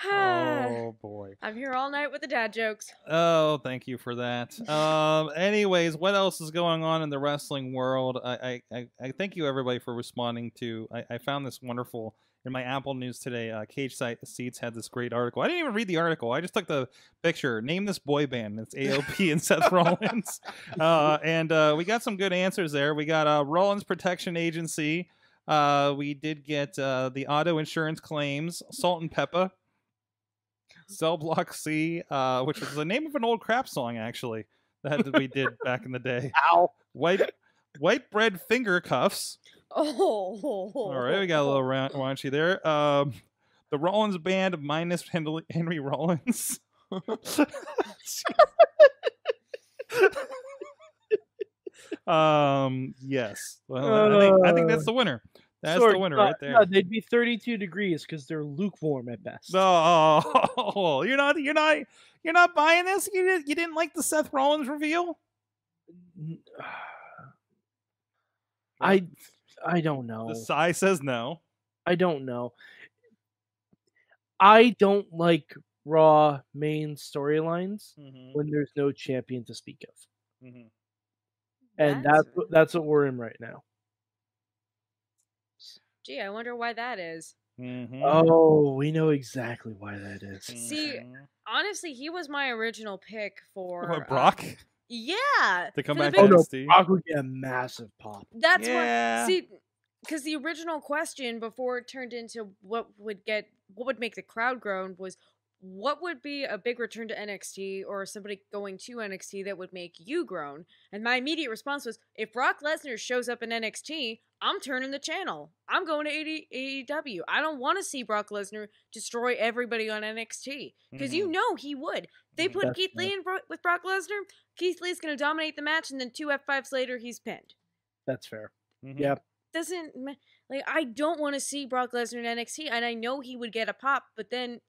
Oh boy. I'm here all night with the dad jokes. Oh, thank you for that. Um. Anyways, what else is going on in the wrestling world? I I, I, I thank you everybody for responding to. I, I found this wonderful in my Apple News today. Uh, Cageside Seats had this great article. I didn't even read the article. I just took the picture. Name this boy band. It's AOP *laughs* and Seth Rollins. Uh, and uh, we got some good answers there. We got uh, Rollins Protection Agency. Uh, we did get uh, the auto insurance claims. Salt and Pepper. Cell Block C, uh, which was the name of an old crap song, actually, that we did back in the day. *laughs* ow. White white bread finger cuffs. *laughs* Oh. All right, we got a little ra- raunchy *laughs* there. Um, the Rollins band minus Henry, Henry Rollins. *laughs* um, yes. Well, I think I think that's the winner. That's Sorry, the winner right there. no, they'd be 32 degrees because they're lukewarm at best. No, you're not. You're not. You're not buying this. You didn't. You didn't like the Seth Rollins reveal. *sighs* I I don't know. The sigh says no. I don't know. I don't like Raw main storylines Mm-hmm. when there's no champion to speak of, Mm-hmm. and that's what, that's what we're in right now. Gee, I wonder why that is. Mm-hmm. Oh, we know exactly why that is. See, Honestly, he was my original pick for What, Brock yeah, to come the back big- to Oh no, Brock would get a massive pop. That's Yeah. what see because the original question before it turned into what would get what would make the crowd groan was what would be a big return to NXT or somebody going to NXT that would make you groan? And my immediate response was if Brock Lesnar shows up in NXT, I'm turning the channel. I'm going to AD- AEW. I don't want to see Brock Lesnar destroy everybody on NXT because you Mhm. know he would. They put That's Keith. Lee in Bro- with Brock Lesnar. Keith Lee's going to dominate the match, and then two F5s later, he's pinned That's fair. Mhm. Yeah. doesn't like I don't want to see Brock Lesnar in NXT, and I know he would get a pop, but then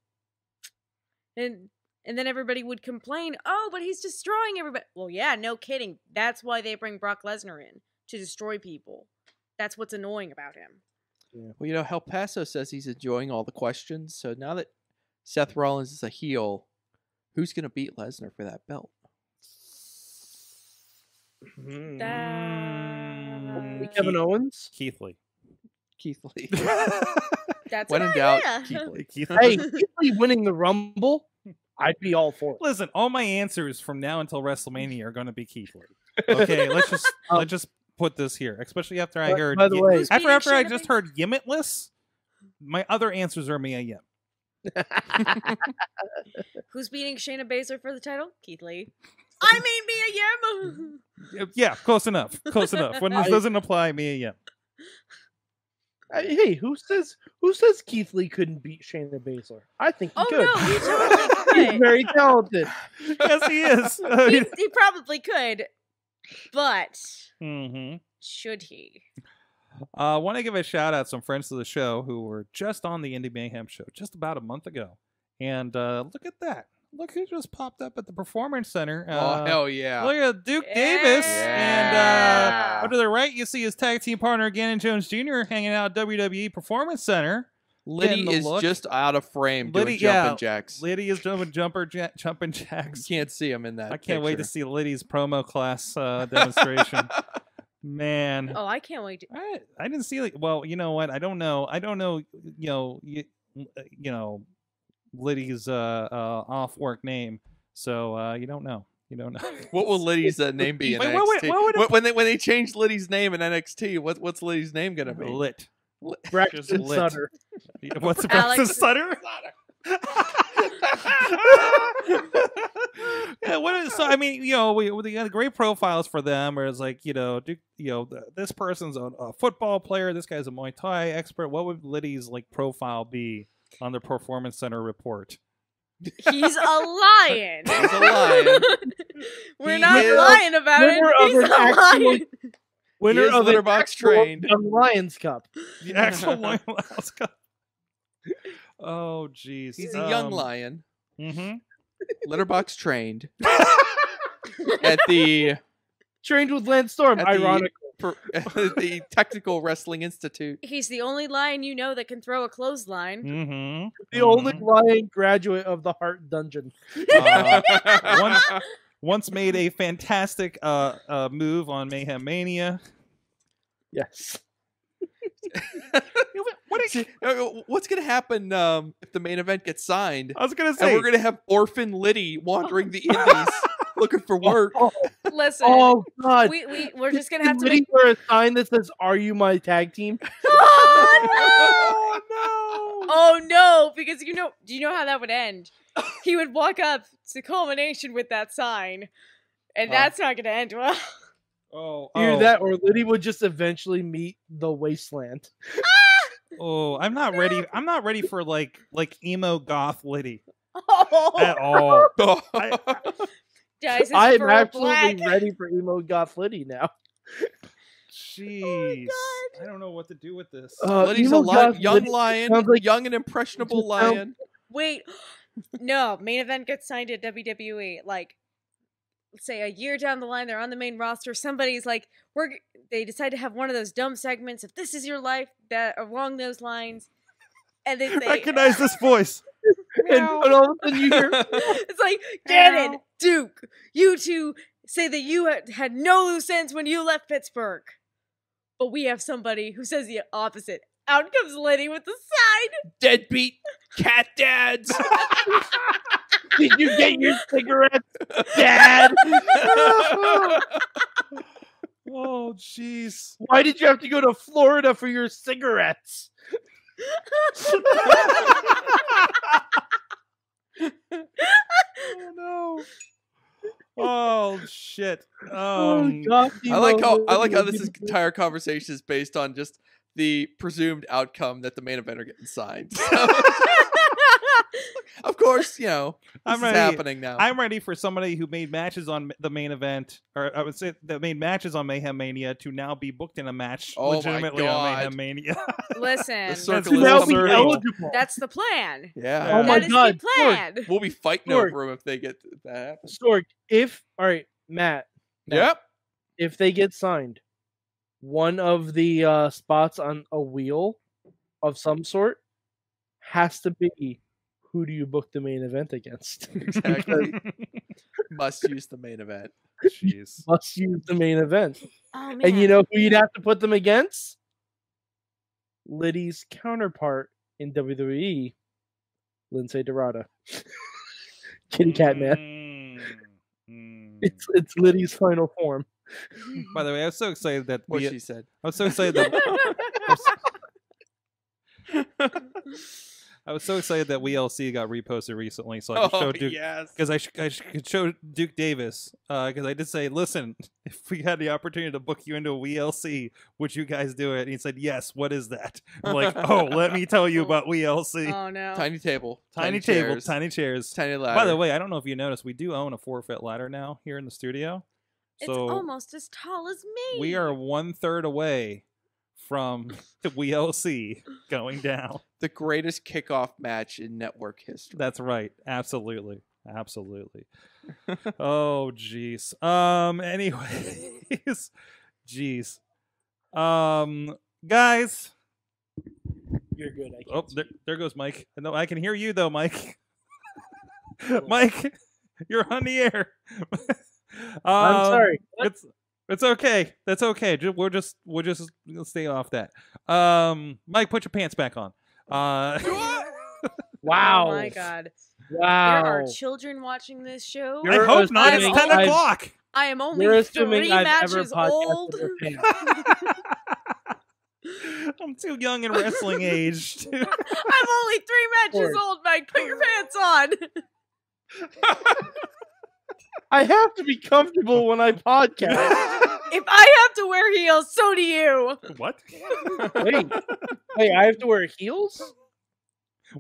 and and then everybody would complain, oh, but he's destroying everybody. Well, yeah, no kidding. That's why they bring Brock Lesnar in to destroy people. That's what's annoying about him. Well, you know, El Paso says he's enjoying all the questions. So now that Seth Rollins is a heel, who's going to beat Lesnar for that belt? Mm. That- Kevin Owens. Keith Lee. Keith Lee. *laughs* *laughs* *laughs* That's when an in doubt, idea. Keith Lee. Keith Hey, Keith Lee winning the Rumble, I'd be all for it. Listen, all my answers from now until WrestleMania are going to be Keith Lee. *laughs* Okay, let's just Um, let's just put this here, especially after I by- heard by the way- Who's after after I just Baszler? heard Yimitless. My other answers are Mia Yim. *laughs* Who's beating Shayna Baszler for the title? Keith Lee. I mean Mia Yim. Yeah, *laughs* Yeah, close enough. Close enough. When this I- doesn't apply, Mia Yim. Uh, hey, who says who says Keith Lee couldn't beat Shayna Baszler? I think he Oh could. no, he *laughs* totally He's very talented. yes, he is. *laughs* I *laughs* he, probably could, but Mhm. should he? Uh, I want to give a shout out some friends of the show who were just on the Indie Mayhem show just about a month ago, and uh, look at that! Look who just popped up at the Performance Center. oh Uh, hell yeah! Look at Duke Davis, and uh, up to the right you see his tag team partner Ganon Jones Jr. hanging out at WWE Performance Center. Litty is look. just out of frame doing Litty- jumping yeah, jacks. Litty is jumping jumper ja- jumping You jacks. can't see him in that. I can't wait to see Litty's promo class uh, demonstration. *laughs* Man, Oh, I can't wait. To- I, I didn't see like well you know what I don't know I don't know you know you, you know Litty's uh, uh off work name so uh you don't know you don't know What will *laughs* Litty's uh, name be in Wait, NXT? wait, wait, what would it- When- when they when they changed Litty's name in NXT, what what's Litty's name gonna be? lit *laughs* Braxton lit. Sutter. what's *laughs* the Alex- Braxton Sutter yeah what is so I mean you know we we got great profiles for them where it's like you know do, you know th- this person's a, a football player this guy's a Muay Thai expert what would Litty's like profile be on the Performance Center report He's a *laughs* lion. He's a lion. *laughs* We're He not is- lying about it. winner of He's an a actual- lion. Winner of an Litterbox actual trained. Young Lions Cup. the actual *laughs* Lion House Cup. Oh, jeez. He's a young lion, Mm-hmm. litterbox trained at the Trained with Lance Storm, At the- ironically. Per, *laughs* *laughs* the Technical Wrestling Institute. He's the only lion you know that can throw a clothesline. Mm-hmm. The only lion graduate of the Hart Dungeon. Uh, once, *laughs* once made a fantastic uh, uh, move on Mayhem Mania. Yes. What is, See, uh, What's gonna happen um, if the Mane Event gets signed? I was gonna And say. we're gonna have Orphan Litty wandering the Indies *laughs* looking for oh, work. Oh, Listen, oh, God. we, we, we're just going to have to Litty make... wear a sign that says, Are you my tag team? *laughs* Oh, no! no! *laughs* Oh, no! Because you know... Do you know how that would end? He would walk up to culmination with that sign. And Huh. that's not going to end well. Oh, Either oh, that or Litty would just eventually meet the wasteland. oh, I'm not ready. I'm not ready for like like emo goth Litty Oh, at all. I, guys, it's I am fur absolutely black. ready for emo goth Litty now. Jeez, *laughs* I don't know what to do with this. Uh, Litty's a emo li- young Litty lion, like- young and impressionable lion. Wait, *gasps* no, Mane Event gets signed at WWE. Like, say a year down the line, they're on the main roster. Somebody's like, we're. g- They decide to have one of those dumb segments. If this is your life, that along those lines, and *laughs* they say, Recognize this voice. *laughs* and, and all of a sudden you hear *laughs* it's like *laughs* Ganon, Duke, you two say that you had, had no loose ends when you left Pittsburgh, but we have somebody who says the opposite. Out comes Lenny with the sign. Deadbeat cat dads. Did you get your cigarettes, Dad? Oh, jeez. Why did you have to go to Florida for your cigarettes? Oh no. *laughs* Oh shit. Um, God, I like how I like how this is- entire conversation is based on just the presumed outcome that the Mane Event are getting signed. *laughs* So, of course, you know this I'm is ready. happening now. I'm ready for somebody who made matches on the main event, or I would say that made matches on Mayhem Mania to now be booked in a match Oh legitimately on Mayhem Mania. *laughs* Listen, The circle is now That's be eligible. that's the plan. yeah, Oh my That is God, the plan. we'll be fighting Sorg. over him if they get that. happen. Stork, if all right, Matt, Matt, Yep. if they get signed, one of the uh, spots on a wheel of some sort has to be who do you book the Mane Event against? *laughs* Exactly. *laughs* Must use the Mane Event. Jeez. *laughs* Must use the Mane Event. Oh man. And you know who you'd have to put them against? Litty's counterpart in WWE, Lince Dorado. Kitty Cat Man. Mm, mm. It's it's Litty's final form. By the way, I was so excited that What we, she said. I was so excited that I was so excited that WLC got reposted recently, so I could oh, show Oh, Duke yes. because I, sh- I sh- could show Duke Davis uh, because I did say, listen, *laughs* if we had the opportunity to book you into a WLC, would you guys do it? And he said, yes. What is that? *laughs* I'm like, oh, let me tell you about WLC. *laughs* Oh no. Tiny table. tiny, table, chairs, tiny chairs. Tiny ladder. By the way, I don't know if you noticed, we do own a four foot ladder now here in the studio. it's So almost as tall as me. we are one third away from *laughs* the WLC going down. the greatest kickoff match in network history. That's right. Absolutely. Absolutely. *laughs* oh jeez. Um anyways. *laughs* Jeez. Um guys. You're good. I can't Oh, there, there goes Mike. No, I can hear you though, Mike. Mike, you're on the air. I'm Um, sorry. What? It's it's okay. That's okay. We'll just we'll just we'll stay off that. Um, Mike, put your pants back on. Uh, *laughs* *laughs* Wow. Oh my god. Wow. There are children watching this show. I You're hope not. It's ten o'clock. I am only You're three I've matches old. *laughs* I'm too young in wrestling age. to- I'm only three matches old, Mike. Put your pants on. I have to be comfortable when I podcast. If I have to wear heels, so do you. what? Wait, wait, I have to wear heels?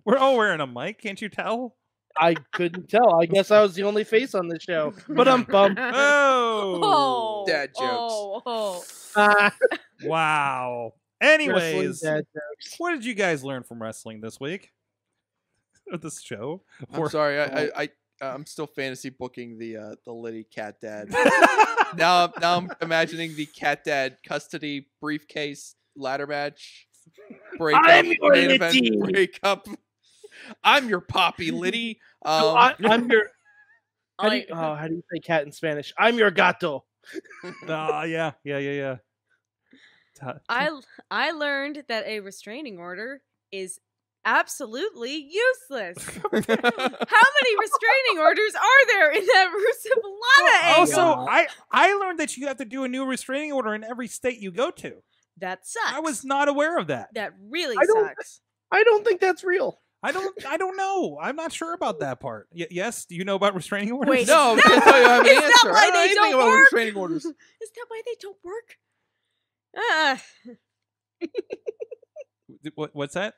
We're all wearing a mic. Can't you tell? I couldn't tell. I guess I was the only face on the show. But I'm bummed. *laughs* Oh, Oh, Dad jokes. Oh, oh. Ah, *laughs* wow. Anyways, what did you guys learn from wrestling this week? *laughs* This show? I'm Or- sorry. I, I, I I'm still fantasy booking the uh, the Litty cat dad. *laughs* now now I'm imagining the cat dad custody briefcase ladder match. Breakup, I'm your main event Litty. breakup. I'm your poppy Litty. Um, So I, I'm your. *laughs* How do, you, *laughs* oh, how do you say cat in Spanish? I'm your gato. Ah, yeah, yeah, yeah, yeah. I I learned that a restraining order is absolutely useless. *laughs* *laughs* How many restraining orders are there in that Rusev Lana angle? also, I I learned that you have to do a new restraining order in every state you go to. that sucks. I was not aware of that. That really I sucks. I don't think that's real. I don't. I don't know. I'm not sure about that part. Y- yes, do you know about restraining orders? Wait, no, *laughs* I can't tell you I have an Is that answer. why I don't know they anything don't about work? restraining orders. Is that why they don't work? Ah. What, what's that?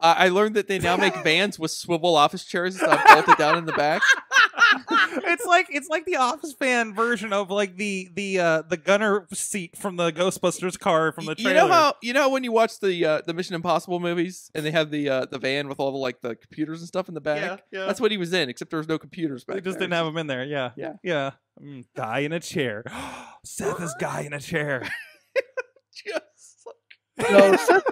Uh, I learned that they now make *laughs* vans with swivel office chairs that are bolted down in the back. *laughs* it's like it's like the Office fan version of like the the uh the gunner seat from the Ghostbusters car from the Y- trailer. You know how you know when you watch the uh, the Mission Impossible movies and they have the uh, the van with all the like the computers and stuff in the back. yeah, yeah. That's what he was in, except there was no computers back they just there. didn't have him in there. Yeah, Yeah. yeah. Mm, guy in a chair. *gasps* Seth is guy in a chair. *laughs* Just like- No, Seth,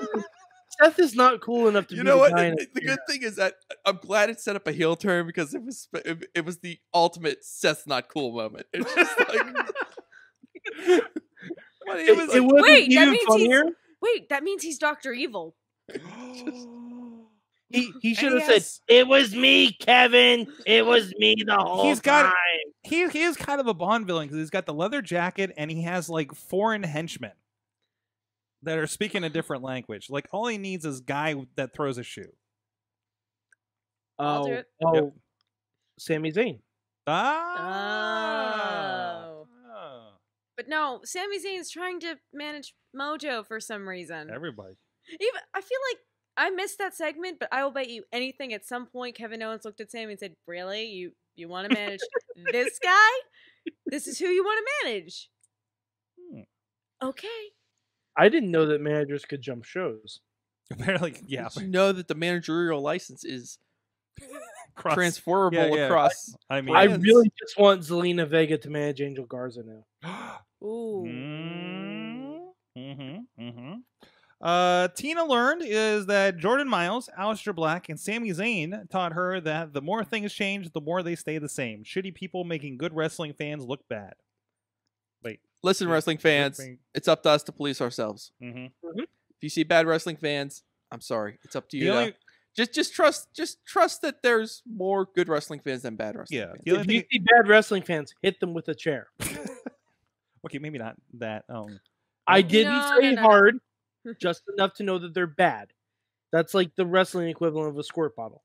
Seth is not cool enough to you be know the what? guy The, the good thing is that uh, I'm glad it set up a heel turn because it was it, it was the ultimate Seth's not cool moment. *laughs* It's just like. *laughs* What, It, was it would Wait, that even means he's- Wait, that means he's Doctor Evil. *gasps* He he should have said, "It was me, Kevin. It was *laughs* me the whole He's got- time." he he is kind of a Bond villain because he's got the leather jacket and he has like foreign henchmen that are speaking a different language. Like all he needs is guy that throws a shoe. I'll do Oh, it. oh, Yep. Sami Zayn. Ah. Oh. But no, Sami Zayn's trying to manage Mojo for some reason. Everybody. Even I feel like I missed that segment, but I will bet you anything. At some point, Kevin Owens looked at Sami and said, "Really, you you want to manage *laughs* this guy? This is who you want to manage." Hmm. Okay. I didn't know that managers could jump shows. Apparently, *laughs* yeah. Did you know that the managerial license is Cross- transferable Yeah, yeah. across. I mean, I really just want Zelina Vega to manage Angel Garza now. Ooh. *gasps* Mm-hmm. Mm-hmm. Uh, Tina learned is that Jordan Myles, Aleister Black, and Sami Zayn taught her that the more things change, the more they stay the same. Shitty people making good wrestling fans look bad. Wait. Listen, wrestling fans, it's up to us to police ourselves. Mm-hmm. If you see bad wrestling fans, I'm sorry. It's up to you. Only, just just trust just trust that there's more good wrestling fans than bad wrestling yeah. fans. The only If you see bad wrestling fans, hit them with a chair. *laughs* okay, maybe not that. Um, I didn't No, say no, no, no. hard, *laughs* just enough to know that they're bad. That's like the wrestling equivalent of a squirt bottle.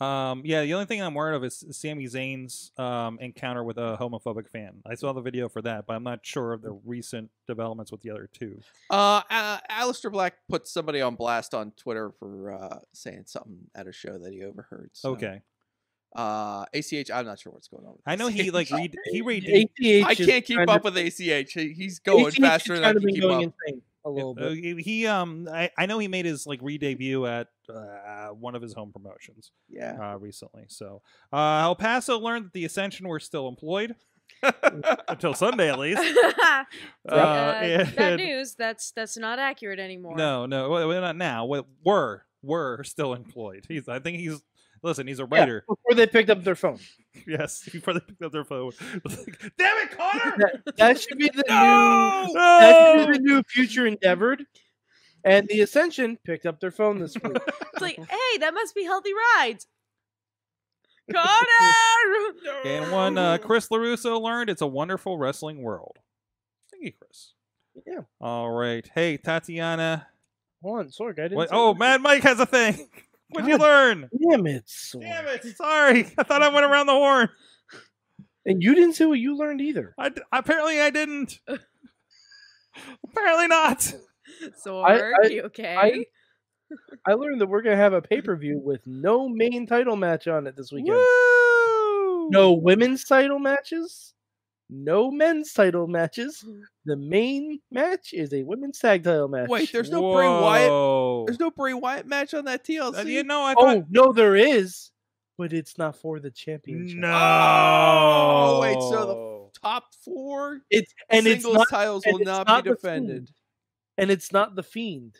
Um, yeah, the only thing I'm worried of is Sami Zayn's um, encounter with a homophobic fan. I saw the video for that, but I'm not sure of the recent developments with the other two. Uh, uh, Aleister Black put somebody on blast on Twitter for uh, saying something at a show that he overheard. so, Okay, Uh, ACH, I'm not sure what's going on. With I know he like read he *laughs* read ACH I can't keep up with ACH. He- He's going ACH faster than I can keep going up. insane a little Uh, bit. he, he, um I, I know he made his like re-debut at uh, one of his home promotions Yeah. uh, recently. So uh, El Paso learned that the Ascension were still employed *laughs* until Sunday at least. *laughs* uh, Uh, *laughs* bad news. That's that's not accurate anymore. No, no, well, well, not now. What were were still employed? He's I think he's listen. He's a Yeah, writer. before they picked up their phone. *laughs* Yes, *laughs* before they picked up their phone. *laughs* Damn it, Konnor! That, that should be the new. no, That should be the new future endeavored. And the Ascension picked up their phone this week. It's like, hey, that must be healthy rides. Konnor. And one uh, Chris Larusso learned it's a wonderful wrestling world. Thank you, Chris. Yeah. All right. Hey, Tatiana. Hold on, Sorg, I didn't. What? Oh, that. Mad Mike has a thing. What'd you learn? Damn it, Sorg. Damn it! Sorry, *laughs* I thought I went around the horn. And you didn't say what you learned either. I d- apparently I didn't. *laughs* apparently not. Sorg, I- you okay? I- I learned that we're gonna have a pay per view with no main title match on it this weekend. Woo! No women's title matches. No men's title matches. *gasps* The main match is a women's tag title match. Wait, there's no Bray Wyatt. Whoa. There's no Bray Wyatt match on that TLC. Uh, you know, I thought. Oh no, there is, but it's not for the championship. no. Oh, wait, so the Top four It's and it's singles not titles and will it's not, not be defended. Fiend. and it's not the fiend.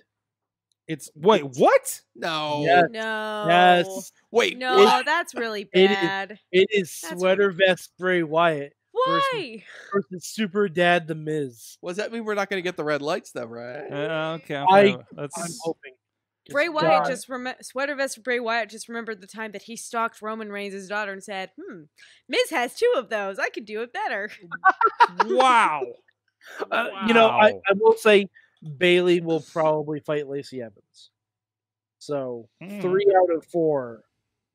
It's wait, what? No. Yes. no. Yes, Wait. No, what? that's really bad. it is That's sweater vest Bray Wyatt Why? versus Super Dad The Miz. What does that mean? We're not going to get the red lights, though, right? Uh, okay, I'm I- that's I'm hoping. Bray It's Wyatt God. just rem- sweater vest Bray Wyatt just remembered the time that he stalked Roman Reigns' daughter and said, "Hmm, Miz has two of those. I could do it better." wow. *laughs* Uh, You know, I, I will say Bayley will probably fight Lacey Evans. So Hmm. three out of four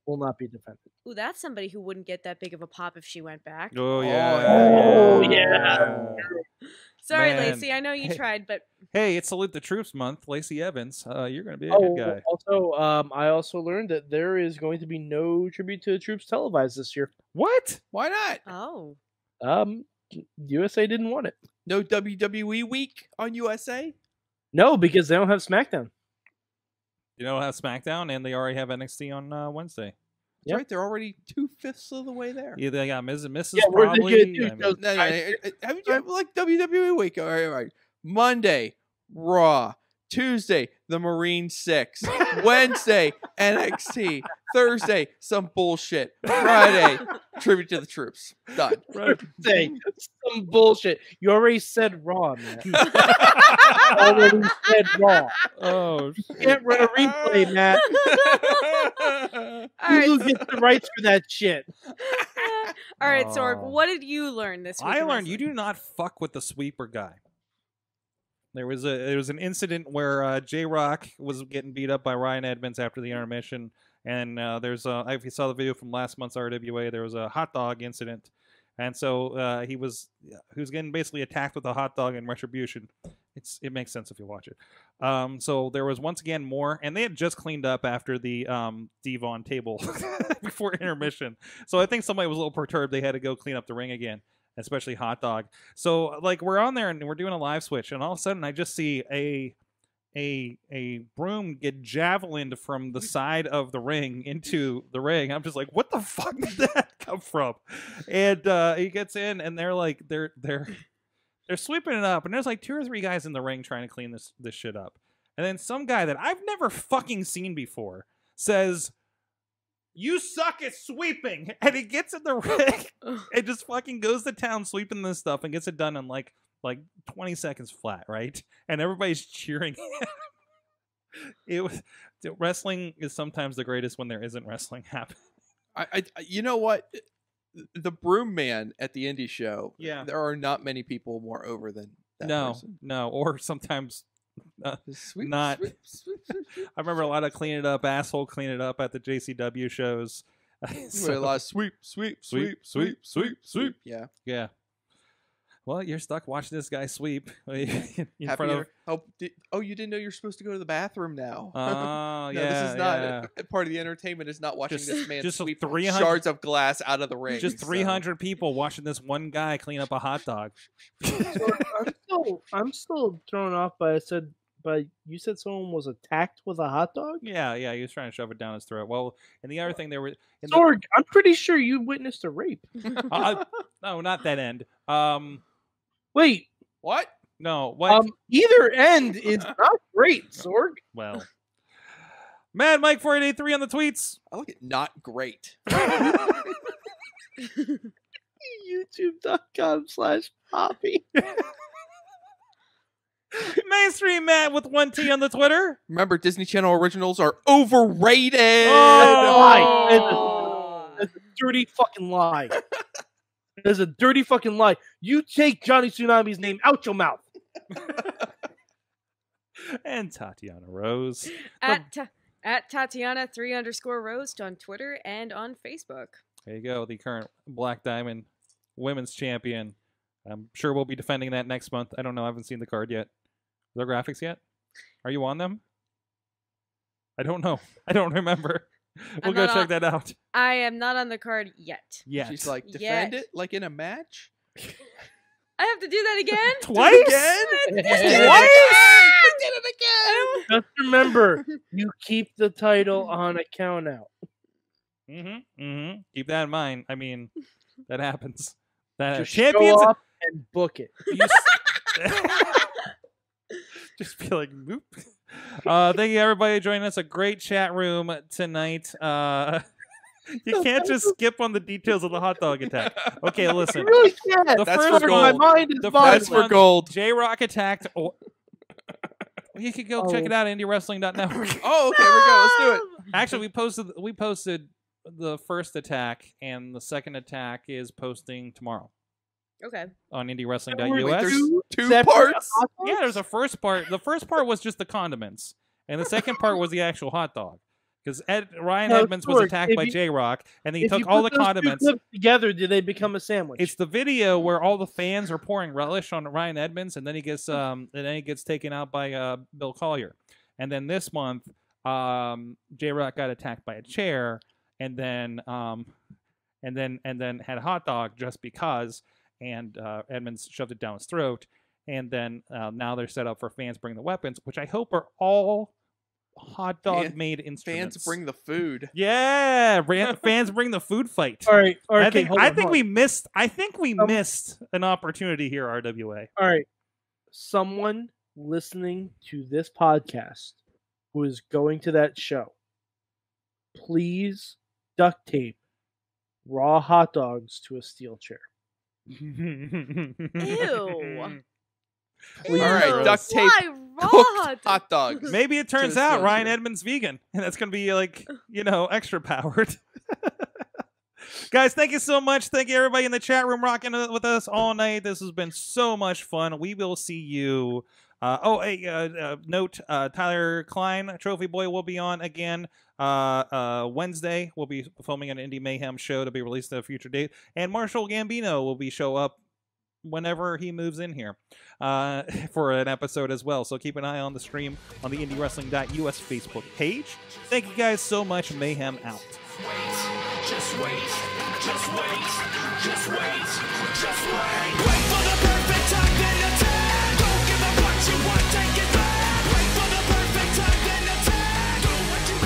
will not be defended. Ooh, that's somebody who wouldn't get that big of a pop if she went back. Oh yeah. Oh, yeah. Oh, *laughs* Sorry, man. Lacey. I know you Hey. tried, but Hey, it's Salute the Troops month. Lacey Evans, uh, you're gonna be a Oh, good guy. also, um, I also learned that there is going to be no tribute to the troops televised this year. What? Why not? oh, Um, USA didn't want it. No WWE week on USA? No, because they don't have SmackDown. You don't have SmackDown, and they already have NXT on uh, Wednesday. That's Yep. right. They're already two fifths of the way there. Yeah, they got Miz and Mrs. Yeah, where they probably. get two I mean- shows. No, no, I- no, uh, Haven't you like WWE week? All right, all right. Monday, Raw. Tuesday, the Marine Six. *laughs* Wednesday, NXT. Thursday, some bullshit. Friday, *laughs* tribute to the troops. Done. Right. Say some bullshit. You already said Raw, man. *laughs* already said Raw. Oh, oh, You can't run a replay, Matt. all right. Hulu gets the rights for that shit. all right, Sorg. Oh. What did you learn this week? I learned you do not fuck with the sweeper guy. There was a there was an incident where uh, J Rock was getting beat up by Ryan Edmonds after the intermission, and uh, there's a if you saw the video from last month's RWA, there was a hot dog incident, and so uh, he was he was getting basically attacked with a hot dog in retribution. It's it makes sense if you watch it. Um, so there was once again more, and they had just cleaned up after the um, Devon table *laughs* before intermission. So I think somebody was a little perturbed. They had to go clean up the ring again, especially hot dog. So like we're on there and we're doing a live switch, and all of a sudden I just see a a a broom get javelined from the side of the ring into the ring. I'm just like, what the fuck did that *laughs* come from? And uh, he gets in, and they're like, they're they're they're sweeping it up, and there's like two or three guys in the ring trying to clean this this shit up. And then some guy that I've never fucking seen before says, "You suck at sweeping," *laughs* and he gets in the *laughs* ring and just fucking goes to town sweeping this stuff and gets it done in like like 20 seconds flat, right? And everybody's cheering. *laughs* it was wrestling is sometimes the greatest when there isn't wrestling happening. I, I, you know what? The broom man at the indie show. Yeah. There are not many people more over than that no, person. no, or sometimes Uh, *laughs* sweep, Not- sweep, sweep. *laughs* I remember a lot of clean it up, asshole clean it up at the JCW shows. With a lot of Sweep, sweep, sweep, sweep, sweep, sweep. Yeah. yeah. Well, you're stuck watching this guy sweep *laughs* in Happy front of. oh, di- oh, you didn't know you're supposed to go to the bathroom now. Oh, *laughs* no, yeah. this is not yeah. a- part of the entertainment. Is not watching Just- this man just sweep 300 shards of glass out of the ring. Just so- 300 people watching this one guy clean up a hot dog. *laughs* So I'm still I'm still thrown off by I said by you said someone was attacked with a hot dog. Yeah, yeah, he was trying to shove it down his throat. Well, and the other thing there was in the- I'm pretty sure you witnessed a rape. Uh, no, not that end. Um, Wait, What? no, what? um, either end is *laughs* not great, Sorg. well, Mad Mike four eight eight three on the tweets. I like it. Not great. *laughs* YouTube.com slash poppy. *laughs* Mainstream Matt with one T on the Twitter. Remember, Disney Channel originals are overrated. Oh! That's a dirty fucking lie. That's a dirty fucking lie. You take Johnny Tsunami's name out your mouth. *laughs* and Tatiana Rose. at Ta- at Tatiana three underscore Rose on Twitter and on Facebook. There you go, the current Black Diamond Women's Champion. I'm sure we'll be defending that next month. I don't know. I haven't seen the card yet. The graphics yet? Are you on them? I don't know. *laughs* I don't remember. We'll go check on- that out. *laughs* I am not on the card yet. Yeah. She's like, defend Yet. it like in a match. *laughs* I have to do that again. *laughs* twice. Twice? I did it again. Just remember, you keep the title on a count out. Mm-hmm. Mm-hmm. Keep that in mind. I mean, that happens. That Just champions. show up and book it. you s- just be like, "Boop." *laughs* Uh, thank you everybody joining us. A great chat room tonight. Uh, *laughs* you can't just skip on the details of the hot dog attack. Okay, You *laughs* listen. really can't. The That's first for my gold. mind is The boggling. That's for gold. J Rock attacked. Or... You could go check Oh. it out, IndyWrestling.network. Oh, okay, we go. Let's do it. Actually, we posted we posted the first attack, and the second attack is posting tomorrow Okay. on IndyWrestling.us. there's two Separate parts. *laughs* Yeah, there's a first part. The first part was just the condiments, and the second part was the actual hot dog. Because Ed Ryan No, Edmonds was attacked if by J Rock, and he took all the put those two condiments. together, do they become a sandwich? It's the video where all the fans are pouring relish on Ryan Edmonds, and then he gets um, and then he gets taken out by uh, Bill Collier. And then this month, um, J Rock got attacked by a chair, and then um, and then and then had a hot dog just because, and uh, Edmonds shoved it down his throat. And then uh, now they're set up for fans bring the weapons, which I hope are all hot dog Fan- made instruments. Fans bring the food. yeah, ran- *laughs* fans bring the food fight. all right. All right. I okay, think hold I on, think hold we on. missed. I think we Um, missed an opportunity here, RWA. All right. Someone listening to this podcast who is going to that show, please duct tape raw hot dogs to a steel chair. Ew. Please. All right, Ew. duct tape, Why *laughs* Cooked hot hot dogs. Maybe it turns the out steel Ryan chair. Edmonds vegan, *laughs* and that's going to be like you know extra powered. *laughs* Guys, thank you so much. Thank you everybody in the chat room rocking with us all night. This has been so much fun. We will see you. Uh, oh, hey, uh, uh, note: uh, Tyler Klein, Trophy Boy, will be on again uh, uh, Wednesday. We'll be filming an Indie Mayhem show to be released at a future date, and Marshall Gambino will be show up whenever he moves in here uh, *laughs* for an episode as well. So keep an eye on the stream on the IndyWrestling.us Facebook page. Thank you guys so much. Mayhem out. Wait, just wait, just wait,